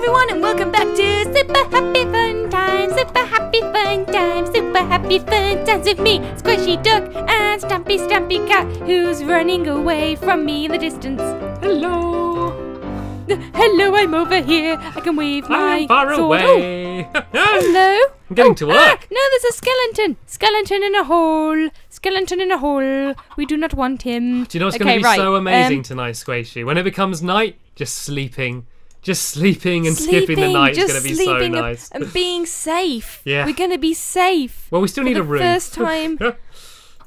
everyone, and welcome back to Super Happy Fun Time, Super Happy Fun Time, Super Happy Fun Times with me, Squishy Duck, and Stampy Stampy Cat, who's running away from me in the distance. Hello. Hello, I'm over here. I can wave my I'm far sword. Oh, away. hello. I'm getting to Ah, work. no, there's a skeleton. Skeleton in a hole. Skeleton in a hole. We do not want him. Do you know what's okay, going to be right. so amazing um, tonight, Squishy? When it becomes night, just sleeping. Just sleeping and skipping the night is going to be so sleeping and- nice. And being safe. Yeah. We're going to be safe. well, we still need a room. first time.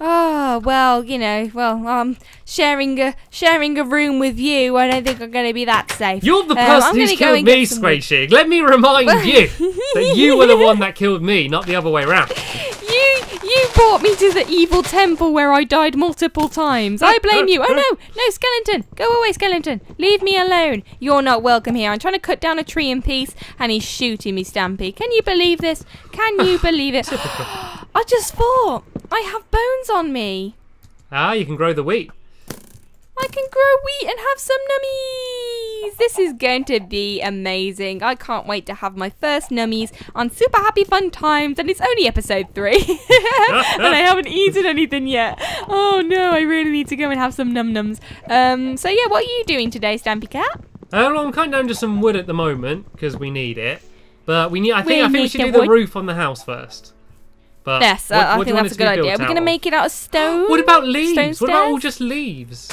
Oh well, you know, well, um, sharing a sharing a room with you, I don't think I'm going to be that safe. You're the Um, person I'm who's killed me. Squishy. Let me remind you that you were the one that killed me, not the other way around. You brought me to the evil temple where I died multiple times. I blame you. Oh no, no skeleton, go away, skeleton. Leave me alone. You're not welcome here. I'm trying to cut down a tree in peace, and he's shooting me, Stampy. Can you believe this? Can you believe it? I just thought I have bones on me. Ah, you can grow the wheat. I can grow wheat and have some nummies. This is going to be amazing. I can't wait to have my first nummies on Super Happy Fun Times, and it's only episode three, and I haven't eaten anything yet. Oh no, I really need to go and have some num nums. Um, so yeah, what are you doing today, Stampy Cat? Uh, well, I'm cutting down just some wood at the moment because we need it. But we need. I think. We I think we should the do the wood. roof on the house first. But yes, uh, what- I what do think that's a good idea. We're gonna make it out of stone. What about Stone leaves? What about all just leaves?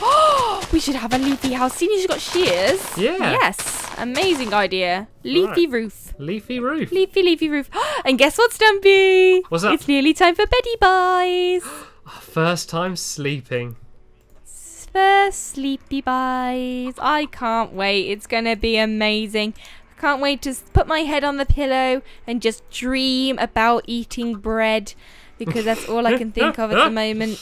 we should have a leafy house. Seeing as you've got shears. Yeah. Yes, amazing idea. Leafy Right. roof. Leafy roof. Leafy, leafy roof. And guess what, Stampy? What's that? It's nearly time for beddy buys. First time sleeping. First sleepy buys. I can't wait. It's gonna be amazing. I can't wait to put my head on the pillow and just dream about eating bread because that's all I can think of at the moment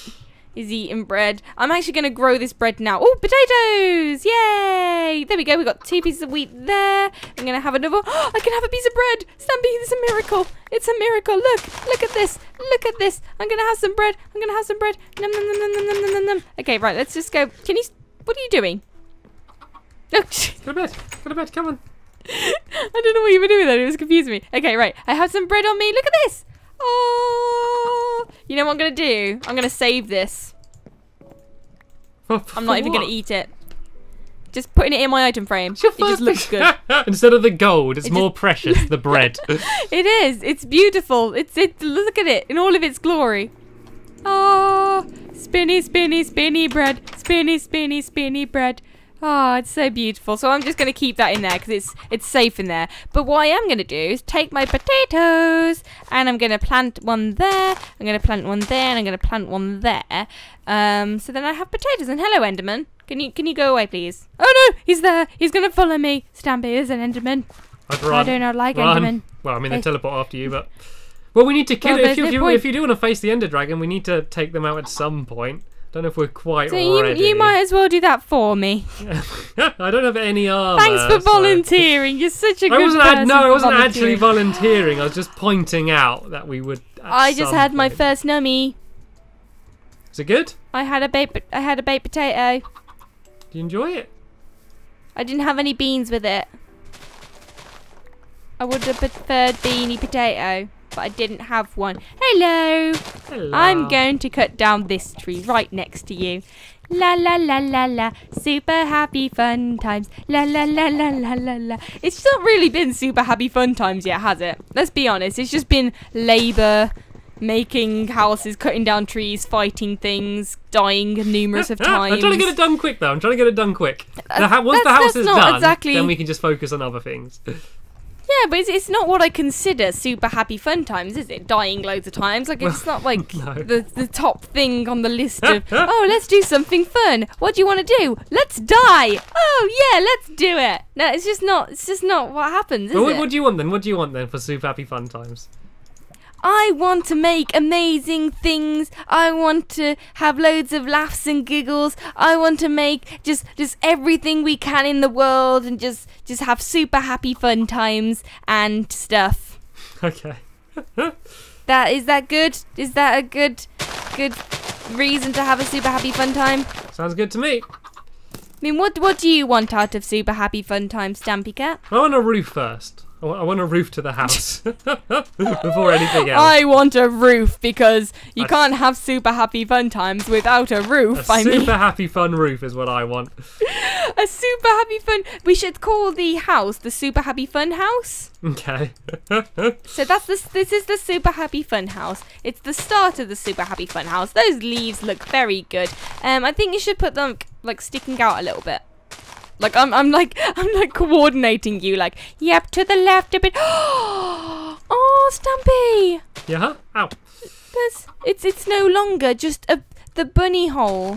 is eating bread. I'm actually going to grow this bread now. Oh, potatoes! Yay! There we go. We've got two pieces of wheat there. I'm going to have another. I can have a piece of bread. Stampy, it's a miracle. It's a miracle. Look, look at this. Look at this. I'm going to have some bread. I'm going to have some bread. Num, num, num, num, num, num, num, num. Okay, right. Let's just go. Can you. What are you doing? Oh, look. Go to bed. Go to bed. Come on. I don't know what you were doing then. It was confusing me. Okay, right. I have some bread on me. Look at this. Oh, you know what I'm gonna do? I'm gonna save this. I'm not even gonna eat it. Just putting it in my item frame. It just looks good. Instead of the gold, it's It more precious. The bread. It is. It's beautiful. It's it. Look at it in all of its glory. Oh, spinny, spinny, spinny bread. Spinny, spinny, spinny bread. Oh, it's so beautiful. So I'm just going to keep that in there because it's it's safe in there. But what I am going to do is take my potatoes and I'm going to plant one there. I'm going to plant one there and I'm going to plant one there. Um, so then I have potatoes. And hello, Enderman. Can you can you go away, please? Oh no, he's there. He's going to follow me. Stampy is an Enderman. I'd I do not like Run. Enderman. Well, I mean, they Hey. teleport after you, but. Well, we need to kill Well, it. If you, no if, you, if you do want to face the Ender Dragon, we need to take them out at some point. Don't know if we're quite So you, ready. you might as well do that for me. I don't have any armor. Thanks for so- volunteering. You're such a I good wasn't. Ad- person no, I wasn't actually volunteering. I was just pointing out that we would. I just had my point- first nummy. Is it good? I had a baked. I had a baked potato. Do you enjoy it? I didn't have any beans with it. I would have preferred beanie potato, but I didn't have one. Hello. Hello. I'm going to cut down this tree right next to you. La la la la la, super happy fun times. La la la la la la la. It's not really been super happy fun times yet, has it? Let's be honest. It's just been labour, making houses, cutting down trees, fighting things, dying numerous of times. I'm trying to get it done quick though. I'm trying to get it done quick. Uh, once the house is done, exactly- then we can just focus on other things. Yeah, but it's, it's not what I consider super happy fun times, is it? Dying loads of times. Like it's not like no. the the top thing on the list of oh let's do something fun. What do you want to do? Let's die. Oh yeah, let's do it. No, it's just not. It's just not what happens, is what, it? what do you want then? What do you want then for super happy fun times? I want to make amazing things. I want to have loads of laughs and giggles. I want to make just just everything we can in the world and just just have super happy fun times and stuff. Okay. That is that good? Is that a good good reason to have a super happy fun time? Sounds good to me. I mean, what what do you want out of Super Happy Fun Time, Stampy Cat? I want a roof first. I want, a roof to the house before anything else. I want a roof because you A- can't have Super Happy Fun Times without a a roof. I super mean, happy fun roof is what I want. a Super Happy Fun. We should call the house the Super Happy Fun House. Okay. So that's this. This is the Super Happy Fun House. It's the start of the Super Happy Fun House. Those leaves look very good. Um, I think you should put them like sticking out a little bit. Like I'm, I'm like, I'm like coordinating you. Like, yep, to the left a bit. oh, Stampy, yeah. Huh? Ow. there's, it's, it's no longer just a the bunny hole.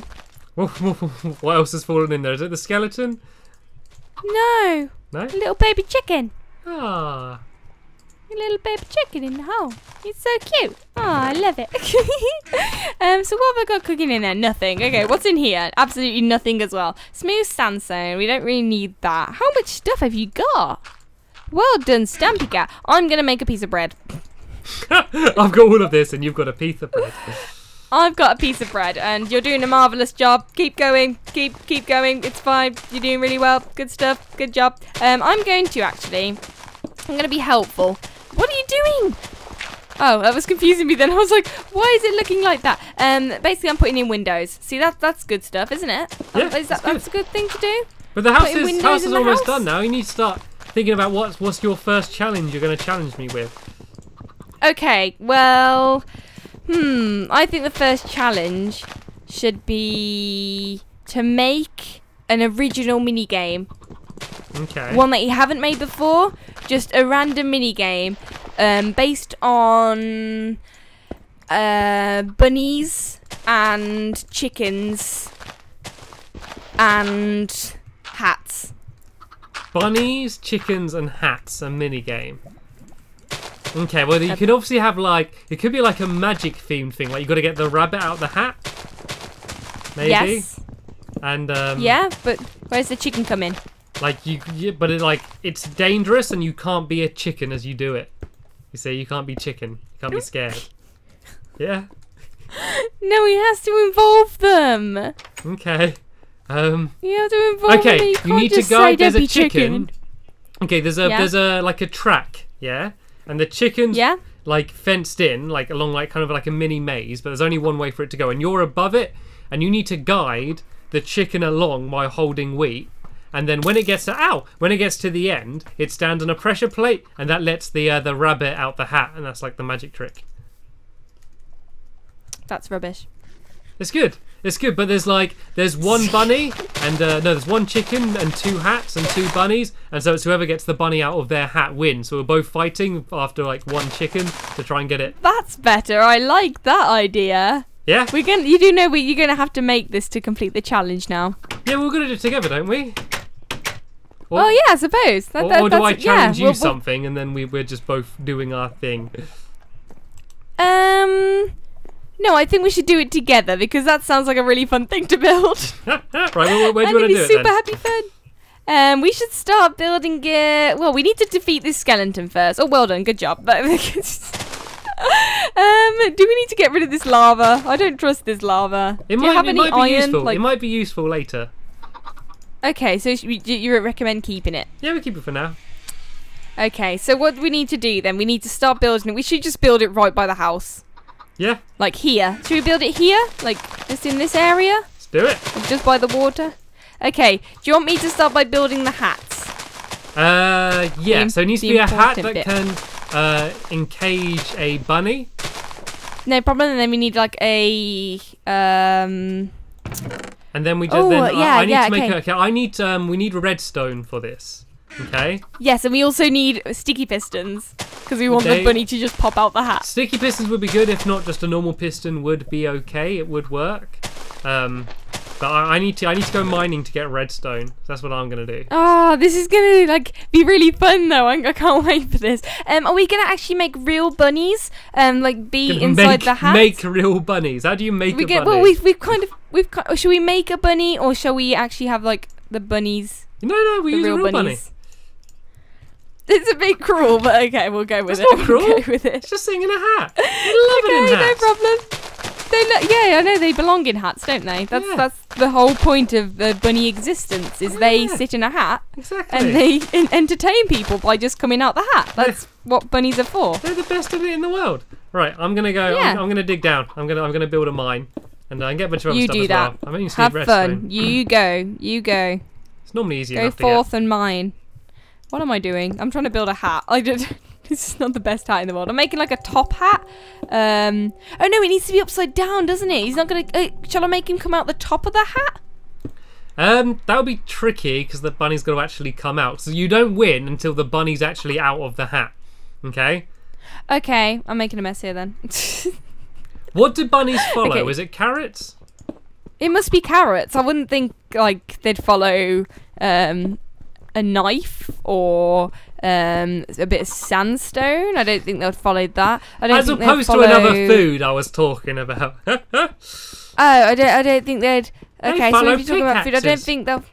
what else has fallen in there? Is it the skeleton? No, No. a little baby chicken. Ah. A little baby chicken in the hole. It's so cute. Oh, I love it. um, so what have I got cooking in there? Nothing. Okay, what's in here? Absolutely nothing as well. Smooth sandstone. We don't really need that. How much stuff have you got? Well done, Stampy Cat. I'm gonna make a piece of bread. I've got all of this, and you've got a piece of bread. I've got a piece of bread, and you're doing a marvelous job. Keep going. Keep keep going. It's fine. You're doing really well. Good stuff. Good job. Um, I'm going to actually. I'm going to be helpful. What are you doing? Oh, that was confusing me. Then I was like, why is it looking like that? Um, basically, I'm putting in windows. See, that that's good stuff, isn't it? Yeah, is that that's that's a good thing to do? But the house Putting is house is almost house? done now. You need to start thinking about what's what's your first challenge you're going to challenge me with. Okay. Well, hmm. I think the first challenge should be to make an original mini game. Okay. one that you haven't made before, just a random mini game um, based on uh, bunnies and chickens and hats. Bunnies, chickens, and hats. A mini game. Okay. Well, you could obviously have like it could be like a magic themed thing. Like you got to get the rabbit out of the hat. Maybe. Yes. And um, Yeah, but where's the chicken come in? Like you, you, but it like it's dangerous, and you can't be a chicken as you do it. You see, you can't be chicken. You can't be scared. Yeah. No, he has to involve them. Okay. Um. You have to involve them. Okay. You, You, need to say, guide. There's a be chicken. Okay. There's a Yeah. there's a like a track. Yeah. And the chicken's Yeah. like fenced in, like along like kind of like a mini maze, but there's only one way for it to go, and you're above it, and you need to guide the chicken along by holding wheat. And then when it gets to ow, when it gets to the end, it stands on a pressure plate, and that lets the uh, the rabbit out the hat, and that's like the magic trick. That's rubbish. It's good. It's good, but there's like there's one bunny and uh, no, there's one chicken and two hats and two bunnies, and so it's whoever gets the bunny out of their hat wins. So we're both fighting after like one chicken to try and get it. That's better. I like that idea. Yeah, We're gonna. You do know we, you're gonna have to make this to complete the challenge now. yeah, we're gonna do it together, don't we? Or, oh yeah, I suppose. That, or, that- or do I that's- yeah, challenge you we'll- we'll- something and then we, we're just both doing our thing? Um, no, I think we should do it together because that sounds like a really fun thing to build. right, well, where do and you want to be do it super then? happy fun. Um, we should start building gear. Well, we need to defeat this skeleton first. Oh, well done, good job. Um, do we need to get rid of this lava? I don't trust this lava. It do might, you have it any might be iron? useful. Like, It might be useful later. Okay, so you recommend keeping it? Yeah, we keep it for now. Okay, so what we need to do then? We need to start building it. We should just build it right by the house. Yeah, Like here. Should we build it here? Like just in this area? let's do it. Like just by the water? Okay, do you want me to start by building the hats? Uh, yeah. im- so it needs to be a hat that bit. can uh, encage a bunny. No problem, and then we need like a um And then we just Oh, then I- yeah, I, need yeah, to make okay. a, okay. I need um we need redstone for this. Okay. yes, and we also need sticky pistons because we want They- the bunny to just pop out the hat. Sticky pistons would be good. If not, just a normal piston would be okay. It would work. Um, but I, I need to I need to go mining to get redstone. That's what I'm gonna do. Oh, this is gonna like be really fun though. I, I can't wait for this. Um, are we gonna actually make real bunnies? Um, like be inside make, the hat? Make real bunnies. How do you make we a get bunny? well. We've we've kind of we've should we make a bunny or shall we actually have like the bunnies, no, no, we use real, a real bunny. bunnies? It's a bit cruel, but okay, we'll go with That's it. not We'll cruel. go with it. It's just sitting in a hat. Love okay, it in no problem. they yeah, I know they belong in hats, don't they? That's Yeah. that's the whole point of the bunny existence is oh, they Yeah. sit in a hat Exactly. and they en- entertain people by just coming out the hat. That's what bunnies are for. They're the best of it in the world. Right, I'm gonna go. Yeah. I'm, I'm gonna dig down. I'm gonna I'm gonna build a mine, and I can get a bunch of other You stuff do as that. well. I'm only Have redstone. fun. You go. You go. It's normally easy Go enough forth and mine. What am I doing? I'm trying to build a hat. I did. This is not the best hat in the world. I'm making like a top hat. Um. Oh no, it needs to be upside down, doesn't it? He's not gonna. Uh, shall I make him come out the top of the hat? to get. Um, that would be tricky because the bunny's got to actually come out. So you don't win until the bunny's actually out of the hat. Okay. Okay, I'm making a mess here then. What do bunnies follow? Okay. Is it carrots? it must be carrots. I wouldn't think like they'd follow um a knife or um a bit of sandstone. I don't think they'd follow that. I don't As opposed follow... to another food I was talking about. Oh, I don't. I don't think they'd. They Okay, so follow if you talk about food, I don't think they'll.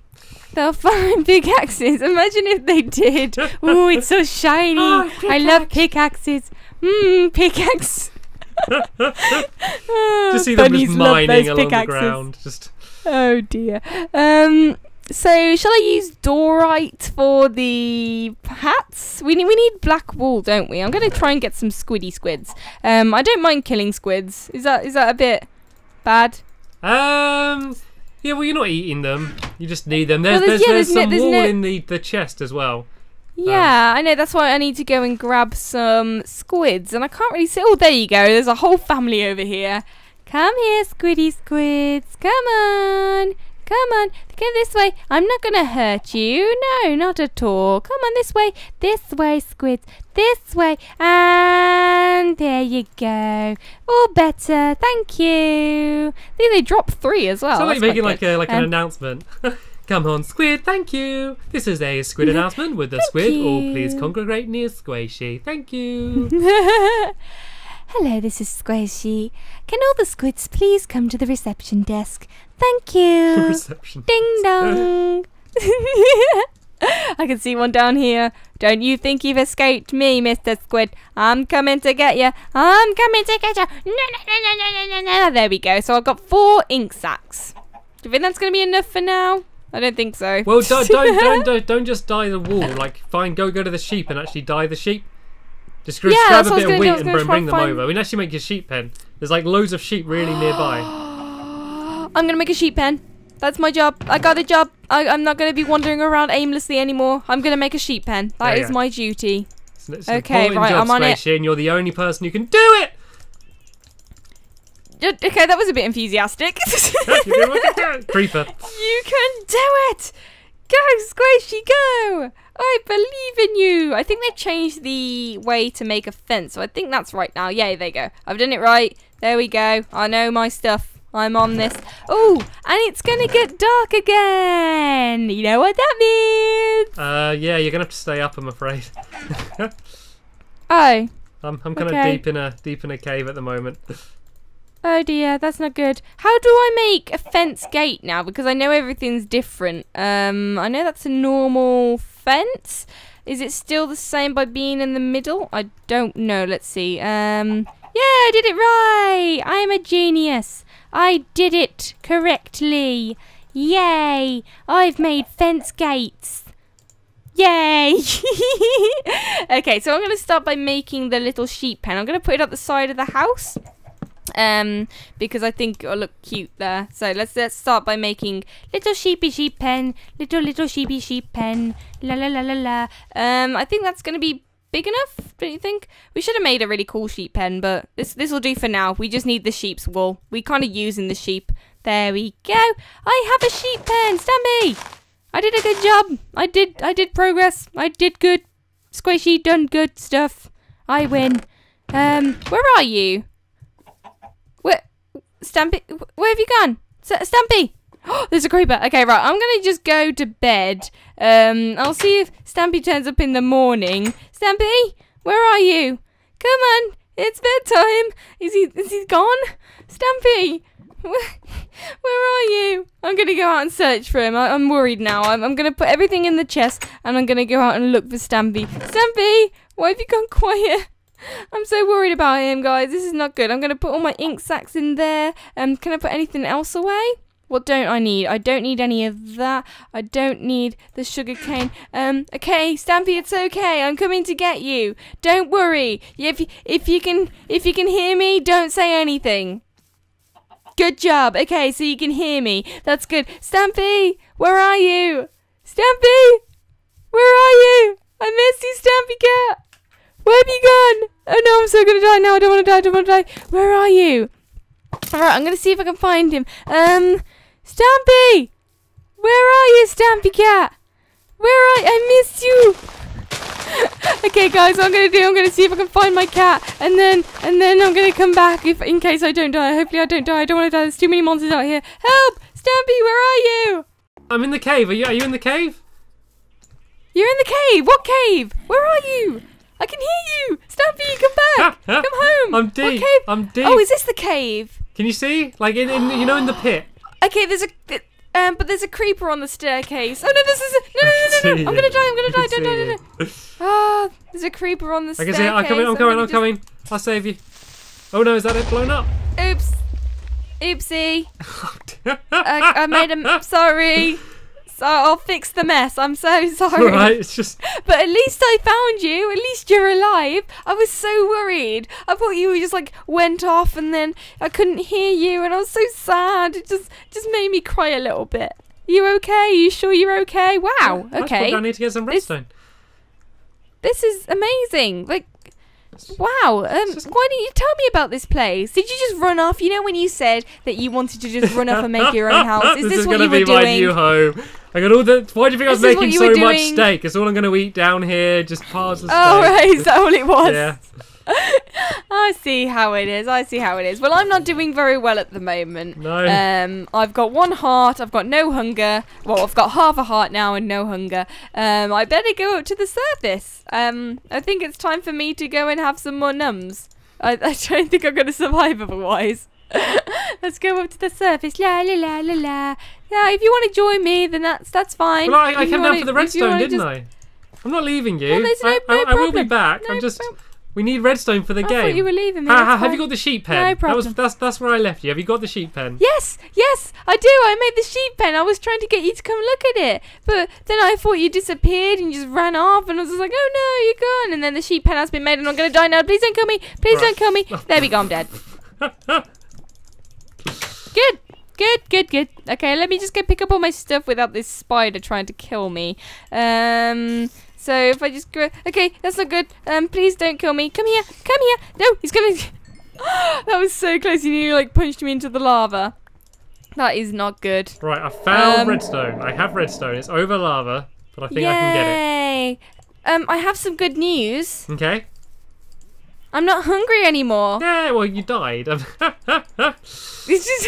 They'll follow pickaxes. Imagine if they did. Ooh, it's so shiny. Oh, I love pickaxes. Mmm, pickaxe. Just see them Bunnies just mining along the ground. Just Oh dear. Um. So shall I use diorite for the hats? We need we need black wool, don't we? I'm gonna try and get some squiddy squids. Um. I don't mind killing squids. Is that is that a bit bad? um. Yeah, well, you're not eating them. You just need them. There's Well, there's- there's, yeah, there's, there's no- some wool no- in the, the chest as well. Yeah, I know. That's why I need to go and grab some squids, and I can't really see. Oh, there you go. There's a whole family over here. Come here, squiddy squids. Come on. Come on. Go this way. I'm not going to hurt you. No, not at all. Come on, this way. This way, squids. This way. And there you go. All better. Thank you. See, they dropped three as well. so like making like a like an Um, announcement. Come on, squid. Thank you. This is a squid announcement with the squid. All please congregate near Squishy. Thank you. Hello, this is Squishy. Can all the squids please come to the reception desk? Thank you. Reception. Ding dong. I can see one down here. Don't you think you've escaped me, Mr. Squid? I'm coming to get you. I'm coming to get you. No, no, no, no, no, no, no, no. There we go. So I've got four ink sacs. Do you think that's going to be enough for now? I don't think so. Well, don't don't, don't don't don't just dye the wool. Like, fine, go go to the sheep and actually dye the sheep. Just grab, Yeah, grab a what I was bit of wheat and bring, bring them find- over. We can actually make a sheep pen. There's like loads of sheep really nearby. I'm gonna make a sheep pen. That's my job. I got a job. I, I'm not gonna be wandering around aimlessly anymore. I'm gonna make a sheep pen. That There is my duty. It's, it's Okay, right, job, I'm on it. And you're the only person who can do it. Okay, that was a bit enthusiastic. You you can. Creeper. you can do it! Go, Squishy, go! I believe in you. I think they've changed the way to make a fence, so I think that's right now. Yeah, there you go. I've done it right. There we go. I know my stuff. I'm on this. Oh, and it's gonna get dark again. You know what that means? Uh, yeah, you're gonna have to stay up. I'm afraid. Oh, I'm I'm kind of Okay. deep in a deep in a cave at the moment. Oh dear, that's not good. How do I make a fence gate now? Because I know everything's different. Um, I know that's a normal fence. Is it still the same by being in the middle? I don't know. Let's see. Um, yeah, I did it right. I'm a genius. I did it correctly. Yay! I've made fence gates. Yay! okay, so I'm going to start by making the little sheep pen. I'm going to put it up the side of the house um because i think it'll look cute there. So let's let's start by making little sheepy sheep pen little little sheepy sheep pen. La la la la la. Um i think that's gonna be big enough don't you think? We should have made a really cool sheep pen but this this will do for now. We just need the sheep's wool. We kind of using the sheep. There we go. I have a sheep pen. Stampy! i did a good job. I did i did progress. I did good. Squishy done good stuff. I win. Um where are you Stampy? Where have you gone, S- Stampy? Oh, there's a creeper. Okay, right. I'm gonna just go to bed. Um, I'll see if Stampy turns up in the morning. Stampy, where are you? Come on, it's bedtime. Is he? Is he gone? Stampy, where, are you? I'm gonna go out and search for him. I, I'm worried now. I'm, I'm gonna put everything in the chest and I'm gonna go out and look for Stampy. Stampy, why have you gone quiet? I'm so worried about him, guys. This is not good. I'm gonna put all my ink sacs in there. Um, can I put anything else away? What don't I need? I don't need any of that. I don't need the sugar cane. Um, okay, Stampy, it's okay. I'm coming to get you. Don't worry. If if you can if you can hear me, don't say anything. Good job. Okay, so you can hear me. That's good. Stampy, where are you? Stampy, where are you? I miss you, Stampy Cat. Where have you gone? Oh no, I'm so gonna die now. I don't want to die. I don't want to die. Where are you? All right, I'm gonna see if I can find him. Um, Stampy, where are you, Stampy Cat? Where are you? I missed you. okay, guys, what I'm gonna do, I'm gonna see if I can find my cat, and then, and then I'm gonna come back if, in case I don't die. Hopefully, I don't die. I don't want to die. There's too many monsters out here. Help, Stampy, where are you? I'm in the cave. Are you? Are you in the cave? You're in the cave. What cave? Where are you? I can hear you. Stampy, come back. come home. I'm deep. I'm deep. Oh, is this the cave? Can you see? Like in, in you know in the pit. Okay, there's a. Um, but there's a creeper on the staircase. Oh no, this is a, no, no, no, no, no! I'm gonna die! I'm gonna die! Don't die! Don't die! Ah, there's a creeper on the I staircase. can see it. I'm coming. I'm coming. I'm coming. I'll save you. Oh no, is that it blown up? Oops. Oopsie. I, I made a. m- Sorry. So I'll fix the mess. I'm so sorry. It's just But at least I found you. At least you're alive. I was so worried. I thought you just like went off and then I couldn't hear you and I was so sad. It just just made me cry a little bit. You okay? You sure you're okay? Wow. Okay. put down here to get some This- redstone. This is amazing. Like wow. Um why didn't you tell me about this place? Did you just run off? You know when you said that you wanted to just run off and make your own house? Is this, is what you were be doing? my new home. I got all the. Why do you think I was This is what making so were much steak? It's all I'm gonna eat down here. Just piles of Oh steak. right, is that all it was? Yeah. I see how it is. I see how it is. Well, I'm not doing very well at the moment. No. Um, I've got one heart. I've got no hunger. Well, I've got half a heart now and no hunger. Um, I better go up to the surface. Um, I think it's time for me to go and have some more nums. I, I don't think I'm going to survive otherwise. Let's go up to the surface. La la la la la. Yeah, if you want to join me, then that's that's fine. Well, I, I came down for the redstone, didn't just- I? I'm not leaving you. Well, no- I, no I, I will be back. No I'm just. prob- We need redstone for the I game. thought you were leaving me. Ha- ha- have you got the sheep pen? No that was problem. that's that's where I left you. Have you got the sheep pen? Yes, yes, I do. I made the sheep pen. I was trying to get you to come look at it, but then I thought you disappeared and you just ran off, and I was just like, "Oh no, you're gone!" And then the sheep pen has been made, and I'm gonna die now. Please don't kill me. Please Right. don't kill me. There we go. I'm dead. Good. Good, good, good. Okay, let me just go pick up all my stuff without this spider trying to kill me. Um, so if I just go, okay, that's not good. Um, please don't kill me. Come here, come here. No, he's gonna. that was so close. You nearly like punched me into the lava. That is not good. Right, I found Um, redstone. I have redstone. It's over lava, but I think I can get it. Yay! Um, I have some good news. Okay. I'm not hungry anymore. Yeah. Well, you died. It's just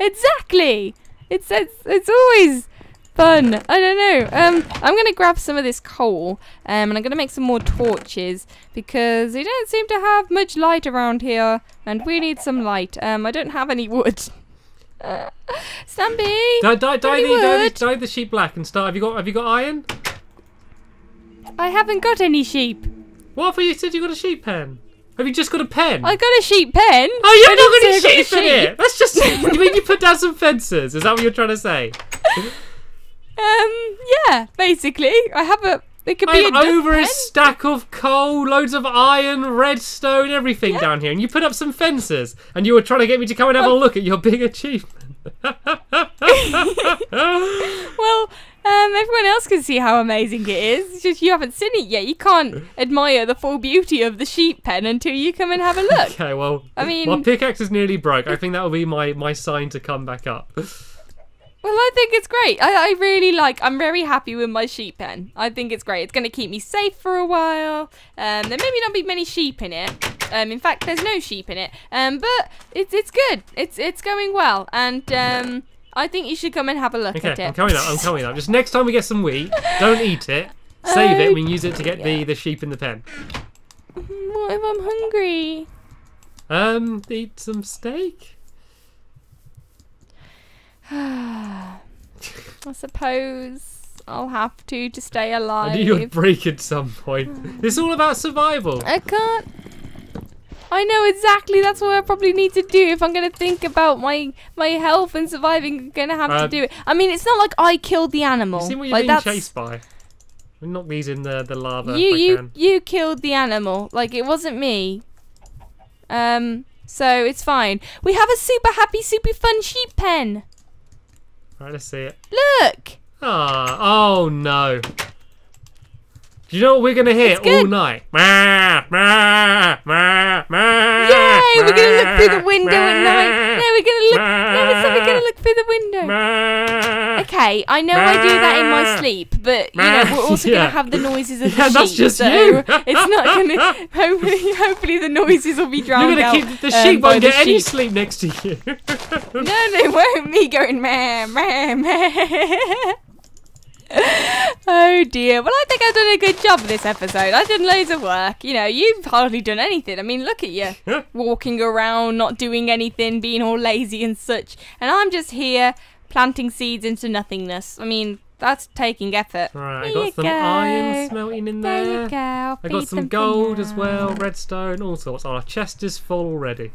exactly. It's it's it's always fun. I don't know. Um, I'm gonna grab some of this coal. Um, and I'm gonna make some more torches because we don't seem to have much light around here, and we need some light. Um, I don't have any wood. Uh, Stampy. dye, dye, dye, the, dye, the, dye the sheep black and start. Have you got Have you got iron? I haven't got any sheep. What? Thought you said you got a sheep pen. Have you just got a pen? I got a sheep pen. Oh, you I have didn't not got any I got sheep in it. That's just. you mean you put down some fences? Is that what you're trying to say? Um, yeah, basically, I have a. It could be a over pen. a stack of coal, loads of iron, redstone, everything down here, and you put up some fences, and you were trying to get me to come and have a look at your big achievement. Well, um, everyone else can see how amazing it is. It's just you haven't seen it yet. You can't admire the full beauty of the sheep pen until you come and have a look. okay, well, I mean- my pickaxe is nearly broke. I think that will be my my sign to come back up. Well, I think it's great. I, I really like. I'm very happy with my sheep pen. I think it's great. It's going to keep me safe for a while. Um, there maybe not be many sheep in it. Um, in fact, there's no sheep in it. Um, but it's it's good. It's it's going well, and um, I think you should come and have a look Okay, at it. I'm coming up. I'm coming up. Just next time we get some wheat, don't eat it. Save it. We can use it to get the the sheep in the pen. What if I'm hungry? Um, eat some steak. I suppose. I'll have to to stay I alive. knew you'd break at some point. It's all about survival. I can't. I know exactly. That's what I probably need to do if I'm gonna think about my my health and surviving. I'm gonna have Uh, to do it. I mean, it's not like I killed the animal. You see what you're like being that's chased by? Knock these in the, the lava you I you can. you killed the animal. Like it wasn't me. Um. So it's fine. We have a super happy, super fun sheep pen. Right, let's see it. Look. Ah, oh no. Do you know what we're gonna hear all night? Yay! We're gonna look through the window at night. No, we're gonna look. No. We're gonna look through the window. Okay, I know I do that in my sleep, but you know we're also Yeah. gonna have the noises of Yeah, the that's sheep, just so you. it's not gonna. Hopefully, hopefully the noises will be You're drowned gonna out. keep the um, sheep by won't get any sleep next to you. No, they won't. Me going meh, meh, meh. Oh dear. Well, I think I've done a good job this episode. I've done loads of work. You know, you've hardly done anything. I mean, look at you. Walking around, not doing anything, being all lazy and such. And I'm just here planting seeds into nothingness. I mean, that's taking effort. Right, I There you got some go. iron smelting in There there. you go. I got some gold as well, redstone, all sorts. Our chest is full already.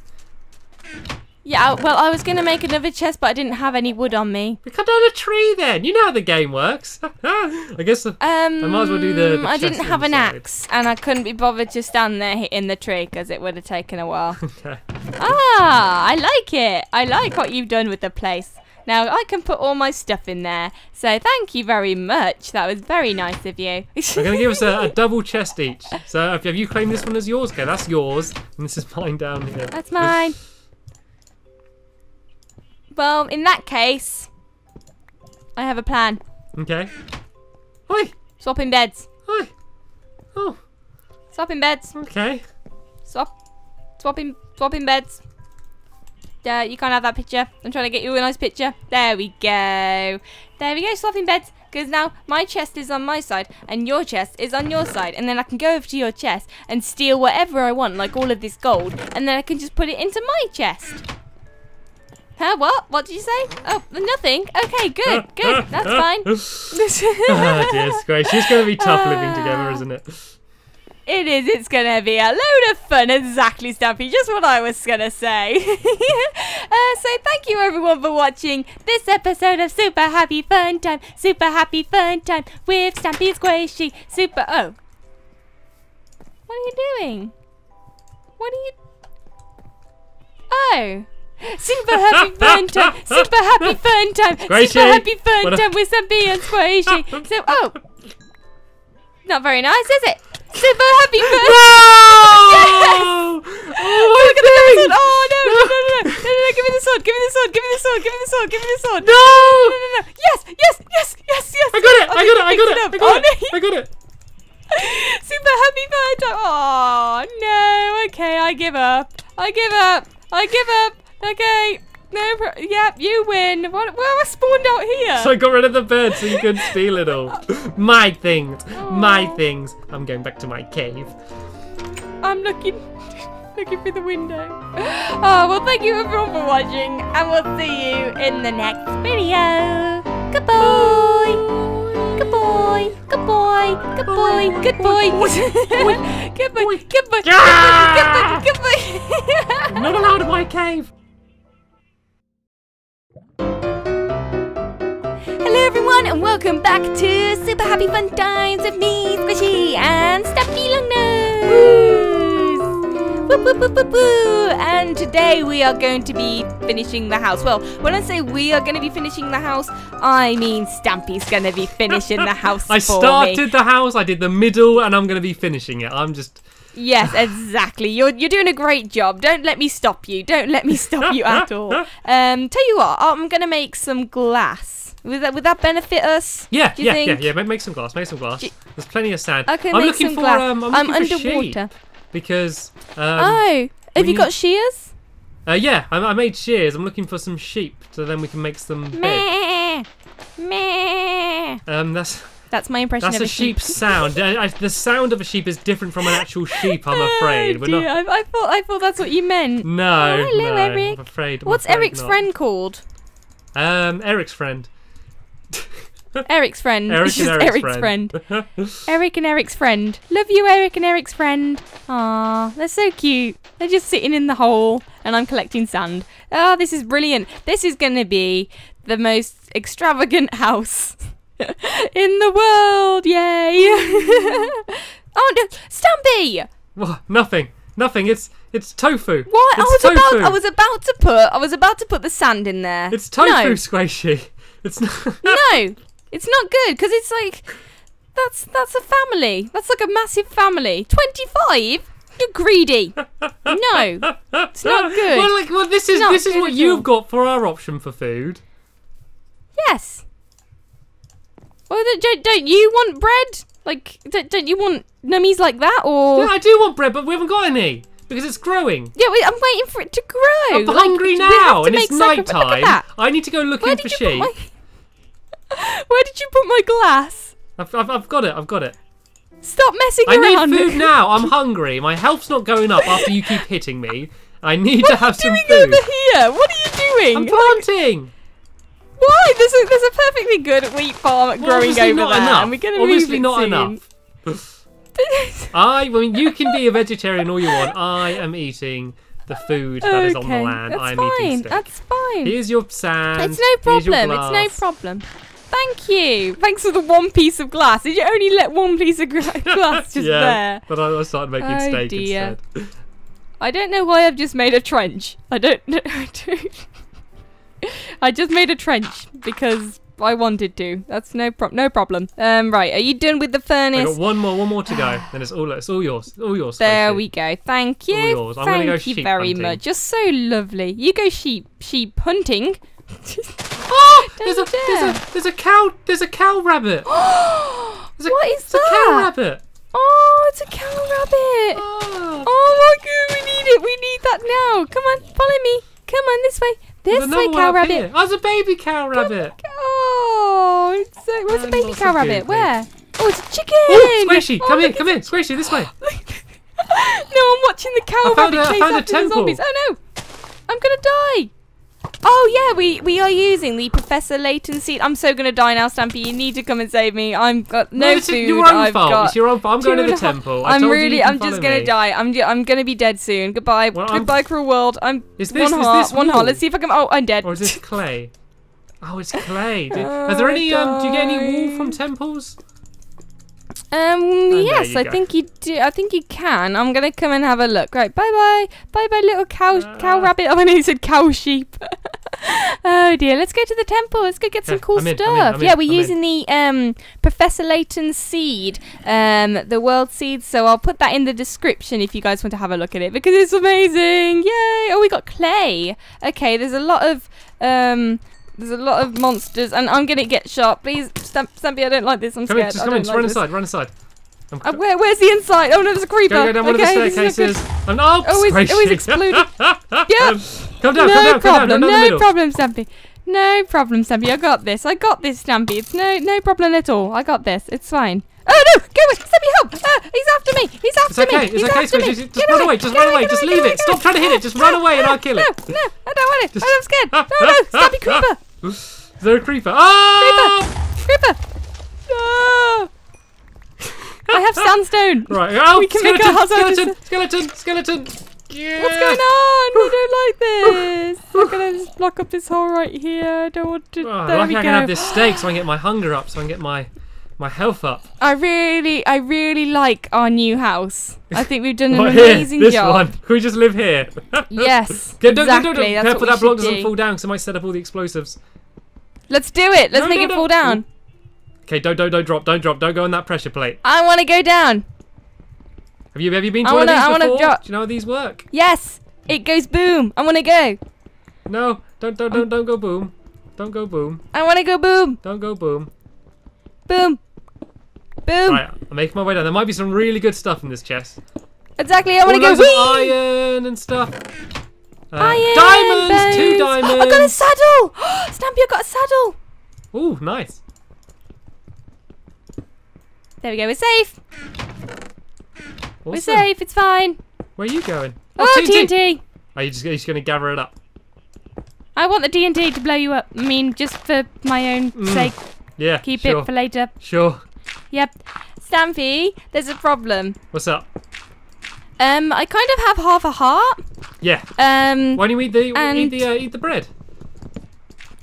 Yeah, well, I was going to make another chest, but I didn't have any wood on me. We cut down a tree then. You know how the game works. I guess. The, Um, might as well do the- the I didn't have an axe, and I couldn't be bothered to stand there hitting the tree because it would have taken a while. okay. ah, I like it. I like what you've done with the place. Now I can put all my stuff in there. So thank you very much. That was very nice of you. They're going to give us a, a double chest each. So if, have you claimed this one as yours? Okay, that's yours. And this is mine down here. That's mine. Well, in that case, I have a plan. Okay. Oi! Swapping beds. Oi! Oh, Swapping beds. okay. Swap. Swapping. Swapping beds. Uh, you can't have that picture. I'm trying to get you a nice picture. There we go. There we go. Swapping beds. Because now my chest is on my side and your chest is on your side. And then I can go over to your chest and steal whatever I want, like all of this gold. And then I can just put it into my chest. Huh? What? What did you say? Oh, nothing. Okay, good, good. That's fine. oh, dear gracious. It's going to be tough living together, isn't it? It is. It's gonna be a load of fun. Exactly, Stampy. Just what I was gonna say. uh, so thank you everyone for watching this episode of Super Happy Fun Time. Super Happy Fun Time with Stampy and Squishy. Super. Oh. What are you doing? What are you? Oh. Super happy fun time! Super happy fun time! Squishy, Super happy fun time with Stampy and Squishy. So, oh, not very nice, is it? Super happy fun. No! yes! Oh, Look at the sword. Oh no no no no no no no! Give me the sword! Give me the sword! Give me the sword! Give me the sword! Give me the sword! No! no no no! Yes yes yes yes yes! I got it! Oh, I got it! I got it! up. I Oh, got no, it! I got it! Super happy fun time. Oh no! Okay, I give up. I give up. I give up. Okay. No. Pro- yep. You win. What? Where was spawned out here? So I got rid of the bird so you could steal it all. My things. My things. I'm going back to my cave. I'm looking looking through the window. Oh well thank you everyone for watching and we'll see you in the next video. Goodbye. Good boy. Good boy. Good boy. Good boy. Good boy. Good boy. Ah! Good boy. Good boy. I'm not allowed in my cave. Hello everyone and welcome back to Super Happy Fun Times with me, Squishy, and Stampy Longnose! Woo, woo, woo, woo, woo. And today we are going to be finishing the house. Well, when I say we are going to be finishing the house, I mean Stampy's going to be finishing the house I started me. the house, I did the middle, and I'm going to be finishing it. I'm just. Yes, exactly. You're you're doing a great job. Don't let me stop you. Don't let me stop you at all. Um, tell you what, I'm going to make some glass. Would that would that benefit us? Yeah, yeah, think? yeah, yeah. Make, make some glass. Make some glass. There's plenty of sand. I can I'm make looking some for glass. um. I'm, I'm underwater. because um. oh, have you got shears? Uh, yeah, I, I made shears. I'm looking for some sheep, so then we can make some. Meh, meh. Um, that's That's my impression that's of a a sheep. sheep's sound. I, I, the sound of a sheep is different from an actual sheep. I'm afraid. Oh, We're dear. not. I, I thought I thought that's what you meant. No, Oh, hello, no. Eric. I'm afraid. I'm What's afraid Eric's not. friend called? Um, Eric's friend. Eric's friend. Eric It's and just Eric's friend. Eric and Eric's friend. Love you, Eric and Eric's friend. Aw, they're so cute. They're just sitting in the hole, and I'm collecting sand. Oh, this is brilliant. This is going to be the most extravagant house in the world. Yay! oh, no. Stampy! What? Nothing. Nothing. It's it's tofu. What? I was tofu. about. I was about to put. I was about to put the sand in there. It's tofu, No. Squishy. It's not. no, it's not good because it's like that's that's a family. That's like a massive family. Twenty five. You're greedy. No, it's not good. Well, like, well, this is this is what you've all. got for our option for food. yes. Well, don't- don't, you want bread? Like, don't, don't you want nummies like that? Or Yeah, I do want bread, but we haven't got any because it's growing. yeah, wait, I'm waiting for it to grow. I'm Like, hungry now, and it's night time. I need to go looking for sheep. Where did you put my glass? I've, I've, I've got it. I've got it. Stop messing I around. I need food now. I'm hungry. My health's not going up after you keep hitting me. I need to have some food. What are you doing over here? What are you doing? I'm planting. Why? There's a, there's a perfectly good wheat farm Well, growing over not there, enough. and we're going to Obviously not soon. enough. I, I mean, you can be a vegetarian all you want. I am eating the food that is on the land. that's I'm fine. eating steak. That's fine. Here's your sand. it's no problem. It's no problem. Thank you. Thanks for the one piece of glass. Did you only let one piece of glass just yeah, there? but I I started making Oh, steak dear. instead. I don't know why I've just made a trench. I don't. I don't. I just made a trench because I wanted to. That's no prob. No problem. Um. Right. Are you done with the I furnace? got one more, one more to go. Then it's all, it's all yours, all yours. There Sophie. we go. Thank you. All yours. I'm Thank gonna go you sheep very hunting. much. You're so lovely. You go sheep sheep hunting. There's a, there's a, there's a cow, there's a cow rabbit. There's a, what is it's a cow rabbit. Oh, it's a cow rabbit. Oh, Oh my god, we need it. We need that now. Come on, follow me. Come on, this way. This way, cow rabbit. here. Oh, it's a baby cow rabbit. Oh, it's a, where's the baby cow rabbit? Where? Oh, it's a chicken. Oh, Squishy, Oh, come here, come here, Squishy, this way. no, I'm watching the cow rabbit chase after the zombies. Oh no, I'm gonna die. Oh yeah, we we are using the Professor Layton seed. I'm so gonna die now, Stampy. You need to come and save me. I'm got no, it's food. your own I've fault. got It's your own fault. I'm going to the temple. I I'm really. I'm just gonna me. die. I'm. I'm gonna be dead soon. Goodbye. Well, I'm- Goodbye, cruel world. I'm Is this- one is heart. this One heart. Let's see if I can. Oh, I'm dead. Or is this clay? Oh, it's clay. Do, Oh, is there any? Um, do you get any wool from temples? Um. there yes, I go. think you do. I think you can. I'm gonna come and have a look. Right. Bye bye. Bye bye, little cow cow Ah. rabbit. Oh, I know you said cow sheep. oh dear. Let's go to the temple. Let's go get some Yeah, cool in, I'm in, stuff. I'm yeah, we're I'm in. using the um Professor Layton seed, um, the world seed. So I'll put that in the description if you guys want to have a look at it because it's amazing. Yay! Oh, we got clay. Okay. There's a lot of um. There's a lot of monsters, and I'm gonna get shot. Please, Stamp, Stampy, I don't like this. I'm Come scared. in, just come in, just like run this. inside, run inside. Uh, where, where's the inside? Oh no, there's a creeper. Go, go down one of the okay, is not staircases. And oh, Oh, it's- oh, it's exploded. Yeah. Um, come down, no come down, come down, problem. down the no problem, Stampy. No problem, Stampy. I got this. I got this, Stampy. It's no no problem at all. I got this. It's fine. Oh no! Go away! Stampy, help! Ah, he's after me! He's It's after okay, me! it's he's okay, after me! Squishy. Just, just run away, just run away, just leave it. Stop trying to hit it, just run away and I'll kill No, it. no, I don't want it. I'm scared. No, no, Stampy creeper! Is there a creeper? Ah! Creeper! Creeper! No! I have sandstone. Right, oh, We can make skeleton, a house out skeleton, skeleton, skeleton. Yeah. What's going on? I don't like this. I'm gonna just block up this hole right here. I don't want to. Oh, there lucky we I can have this steak so I can get my hunger up, so I can get my my health up. I really, I really like our new house. I think we've done an Right here, amazing this job. one. Can we just live here? Yes, Don't, don't, exactly. don't, don't, That's Careful that block should doesn't fall down because I might set up all the explosives. Let's do it. Let's No, make no, it fall down. Okay, don't, don't, don't drop, don't drop, don't go on that pressure plate. I want to go down. Have you, have you been to I wanna- of these wanna before? drop- Do you know how these work? Yes, it goes boom. I want to go. No, don't, don't, don't, don't go boom. Don't go boom. I want to go boom, Don't go boom. boom, boom. Right, I'm making my way down. There might be some really good stuff in this chest. Exactly. I want to go. Whee! iron and stuff. Uh, Iron diamonds, two bones. diamonds. I got a saddle. Stampy, I got a saddle. Ooh, nice. There we go. We're safe. We're safe. It's fine. Where are you going? Oh, TNT. Are you just, just going to gather it up? I want the TNT to blow you up. I mean, just for my own Mm. sake. Yeah. Keep sure. it for later. Sure. Yep. Stampy, there's a problem. What's up? Um, I kind of have half a heart. Yeah. Um, Why don't you eat the eat the uh, eat the bread?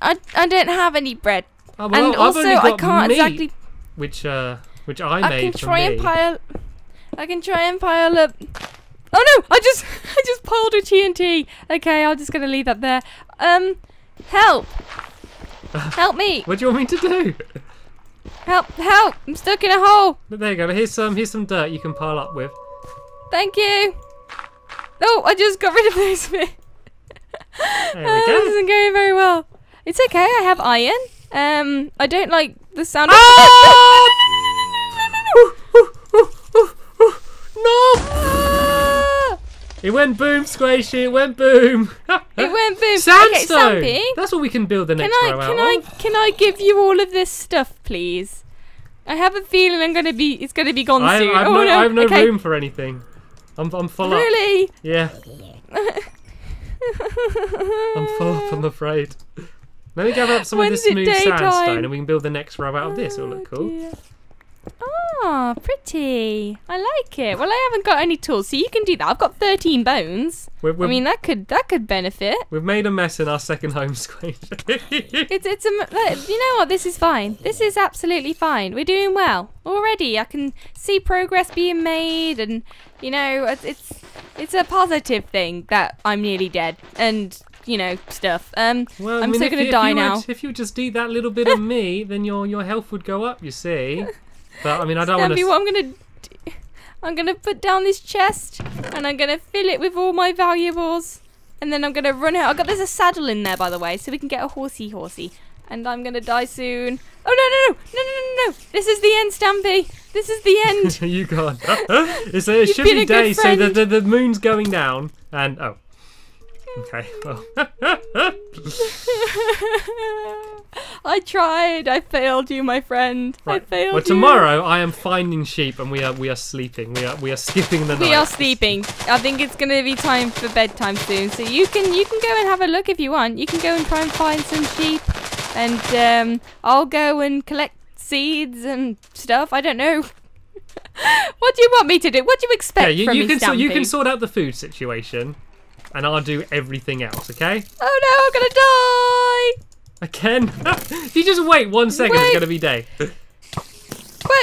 I, I don't have any bread. Oh, well, and I've also, I can't meat, exactly. which uh which I, I made I can try and pile. I can try and pile up. Oh no! I just I just piled a TNT. Okay, I'm just gonna leave that there. Um, help! Help me! What do you want me to do? Help! Help! I'm stuck in a hole. But there you go. Here's some here's some dirt you can pile up with. Thank you. Oh, I just got rid of those bits. There Oh, we this isn't going very well. It's okay. I have iron. Um, I don't like the sound. No! It went boom, Squishy. It went boom. It went boom. Sandstone. Okay, That's what we can build the can next I row can out I of. can I give you all of this stuff, please? I have a feeling I'm gonna be it's gonna be gone I, soon. I have oh no, no! I have no okay. room for anything. I'm, I'm full up. Really? Yeah, I'm full up. I'm afraid. Let me gather up some of this smooth daytime? sandstone, and we can build the next row out of this. It'll look Oh, cool. dear. Ah, pretty. I like it. Well, I haven't got any tools, so you can do that. I've got 13 bones. We're, I we're, mean, that could that could benefit. we've made a mess in our second home, Squash. It's it's a you know what? This is fine. This is absolutely fine. We're doing well already. I can see progress being made, and you know, it's it's, it's a positive thing that I'm nearly dead, and you know, stuff. Um, Well, I I'm mean, if, gonna if die you now. Would, if you just eat that little bit of me, then your your health would go up. You see. But I mean, I don't want to. what I'm gonna do, I'm gonna put down this chest, and I'm gonna fill it with all my valuables, and then I'm gonna run out. I got there's a saddle in there, by the way, so we can get a horsey horsey. And I'm gonna die soon. Oh no no no no no no no! This is the end, Stampy. This is the end. you gone. it's a, it You've should be day, so the, the the moon's going down, and oh. Okay. Well. I tried. I failed you, my friend. I failed Well, you. tomorrow I am finding sheep, and we are we are sleeping. We are we are skipping the night. We are sleeping. I think it's gonna be time for bedtime soon. So you can you can go and have a look if you want. You can go and try and find some sheep, and um, I'll go and collect seeds and stuff. I don't know. what do you want me to do? What do you expect Yeah, you, from you me, can so, you can sort out the food situation, and I'll do everything else. Okay? Oh no, I'm gonna die! Again? if you just wait one second, it's gonna be day. Wait,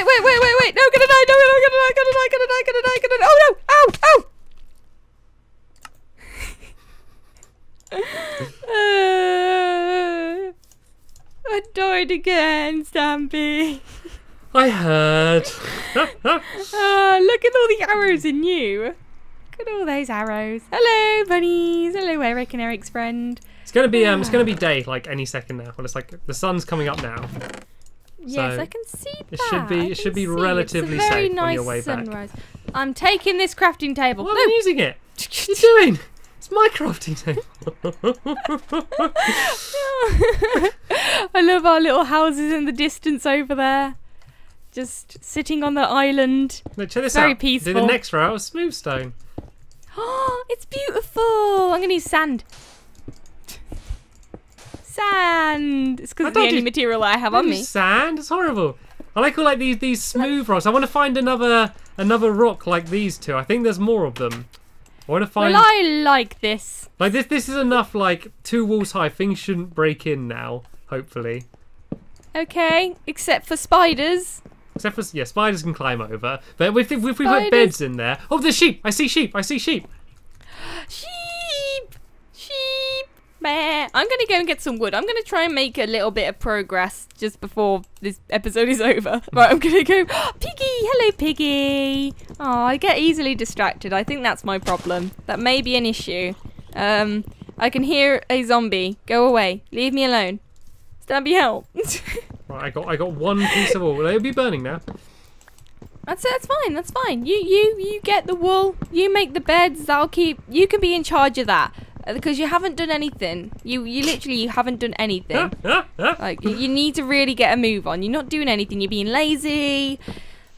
wait, wait, wait, wait! No, I'm gonna die! No, I'm gonna die! Gonna die! Gonna die! Gonna die! Gonna die! Oh no! Ow! Ow! Uh, I died again, Stampy. I heard. Ah, look at all the arrows in you. Look at all those arrows. Hello, bunnies. Hello, Eric and Eric's friend. It's gonna be um, it's gonna be day like any second now. Well, it's like the sun's coming up now. Yes, So, I can see that. it should be- it should be see It's a relatively very safe on your way back. I'm taking this crafting table. Well, No. I'm using it. What are you doing? It's my crafting table. I love our little houses in the distance over there. Just sitting on the island. Look, check this Very out. Do peaceful. the next row of smooth stone. Oh, it's beautiful. I'm going to use sand. Sand. It's because it's the only material I have on me. Sand. It's horrible. I like all like these these smooth rocks. I want to find another another rock like these two. I think there's more of them. I want to find Well, I like this. like this. This is enough. Like two walls high. Things shouldn't break in now. Hopefully, Okay, except for spiders. Except for yeah, spiders can climb over. But if, if we put beds in there, oh, there's sheep. I see sheep. I see sheep. Sheep! Sheep! Meh. I'm gonna go and get some wood. I'm gonna try and make a little bit of progress just before this episode is over. Right, I'm gonna go. Piggy! Hello, Piggy! Oh, I get easily distracted. I think that's my problem. That may be an issue. Um, I can hear a zombie. Go away. Leave me alone. Stampy, help. Right, I got I got one piece of wool. They'll be burning now. That's that's fine. That's fine. You you you get the wool. You make the beds. I'll keep. You can be in charge of that Uh, because you haven't done anything. You you literally you haven't done anything. Like you- need to really get a move on. You're not doing anything. You're being lazy.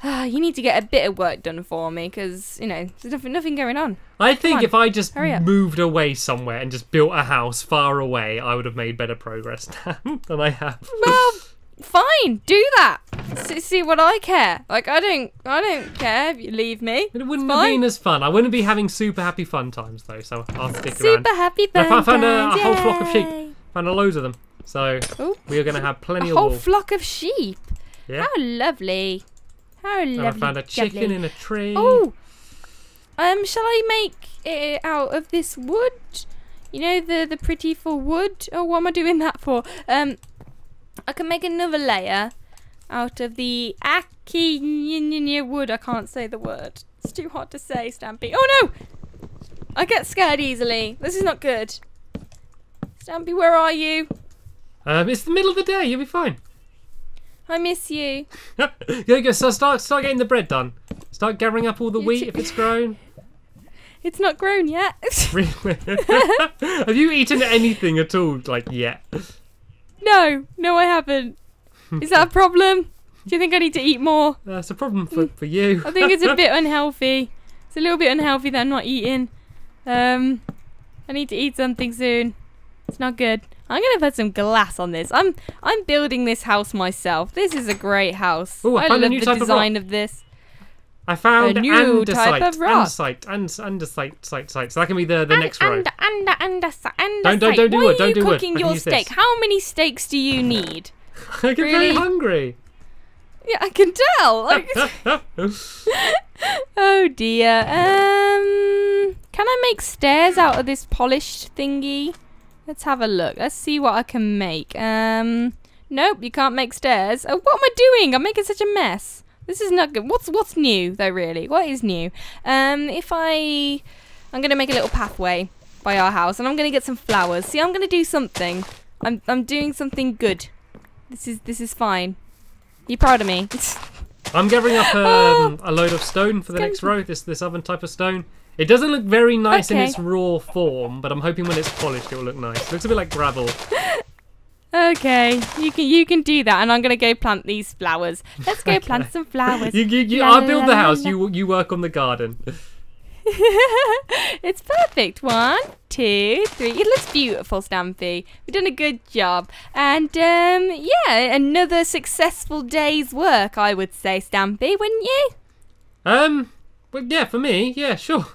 You need to get a bit of work done for me because you know there's nothing nothing going on. I think on, if I just moved away somewhere and just built a house far away, I would have made better progress than I have. Well, fine, do that. See, see what I care. Like I don't, I don't care if you leave me. It wouldn't It's have fine. been as fun. I wouldn't be having super happy fun times though, so I'll stick Super around. Super happy fun I found a- a whole flock of sheep. Found a loads of them, so Ooh, we are going to have plenty a of A whole wool. flock of sheep. Yeah. How lovely. How lovely. And I found a chicken lovely. in a tree. Oh, um, shall I make it out of this wood? You know the the pretty for wood. Oh, what am I doing that for? Um, I can make another layer out of the akinyinya wood. I can't say the word. It's too hard to say, Stampy. Oh no! I get scared easily. This is not good. Stampy, where are you? Um, it's the middle of the day. You'll be fine. I miss you. go go. So start start getting the bread done. Start gathering up all the You wheat if it's grown. It's not grown yet. Have you eaten anything at all like yet? No, no, I haven't. Is that a problem? Do you think I need to eat more? That's a problem for, for you. I think it's a bit unhealthy. It's a little bit unhealthy that I'm not eating. Um, I need to eat something soon. It's not good. I'm gonna put some glass on this. I'm I'm building this house myself. This is a great house. Ooh, I I love the type of design of this. I found A new andesite, type of rock. andesite, and andesite, site, site. So that can be the the next row. and, and, and, and, and, Don't- don't- don't do Why wood, are don't you do wood. cooking your steak? this. How many steaks do you need? I get very hungry. Yeah, I can tell. Like, oh dear. Um, can I make stairs out of this polished thingy? Let's have a look. Let's see what I can make. Um, nope, you can't make stairs. Oh, what am I doing? I'm making such a mess. This is not good. What's what's new though? Really, what is new? Um, if I, I'm gonna make a little pathway by our house, and I'm gonna get some flowers. See, I'm gonna do something. I'm I'm doing something good. This is this is fine. You proud of me? I'm gathering up Oh. um, a load of stone for the next row. This this other type of stone. It doesn't look very nice in its raw form, but I'm hoping when it's polished it will look nice. looks a bit like gravel. Okay, you can you can do that, and I'm gonna go plant these flowers. Let's go plant some flowers. You, you, you, La, I'll build the la, house. la. You you work on the garden. it's perfect. One, two, three. It looks beautiful, Stampy. We've done a good job, and um, yeah, another successful day's work, I would say, Stampy, wouldn't you? Um, well, yeah, for me, yeah, sure.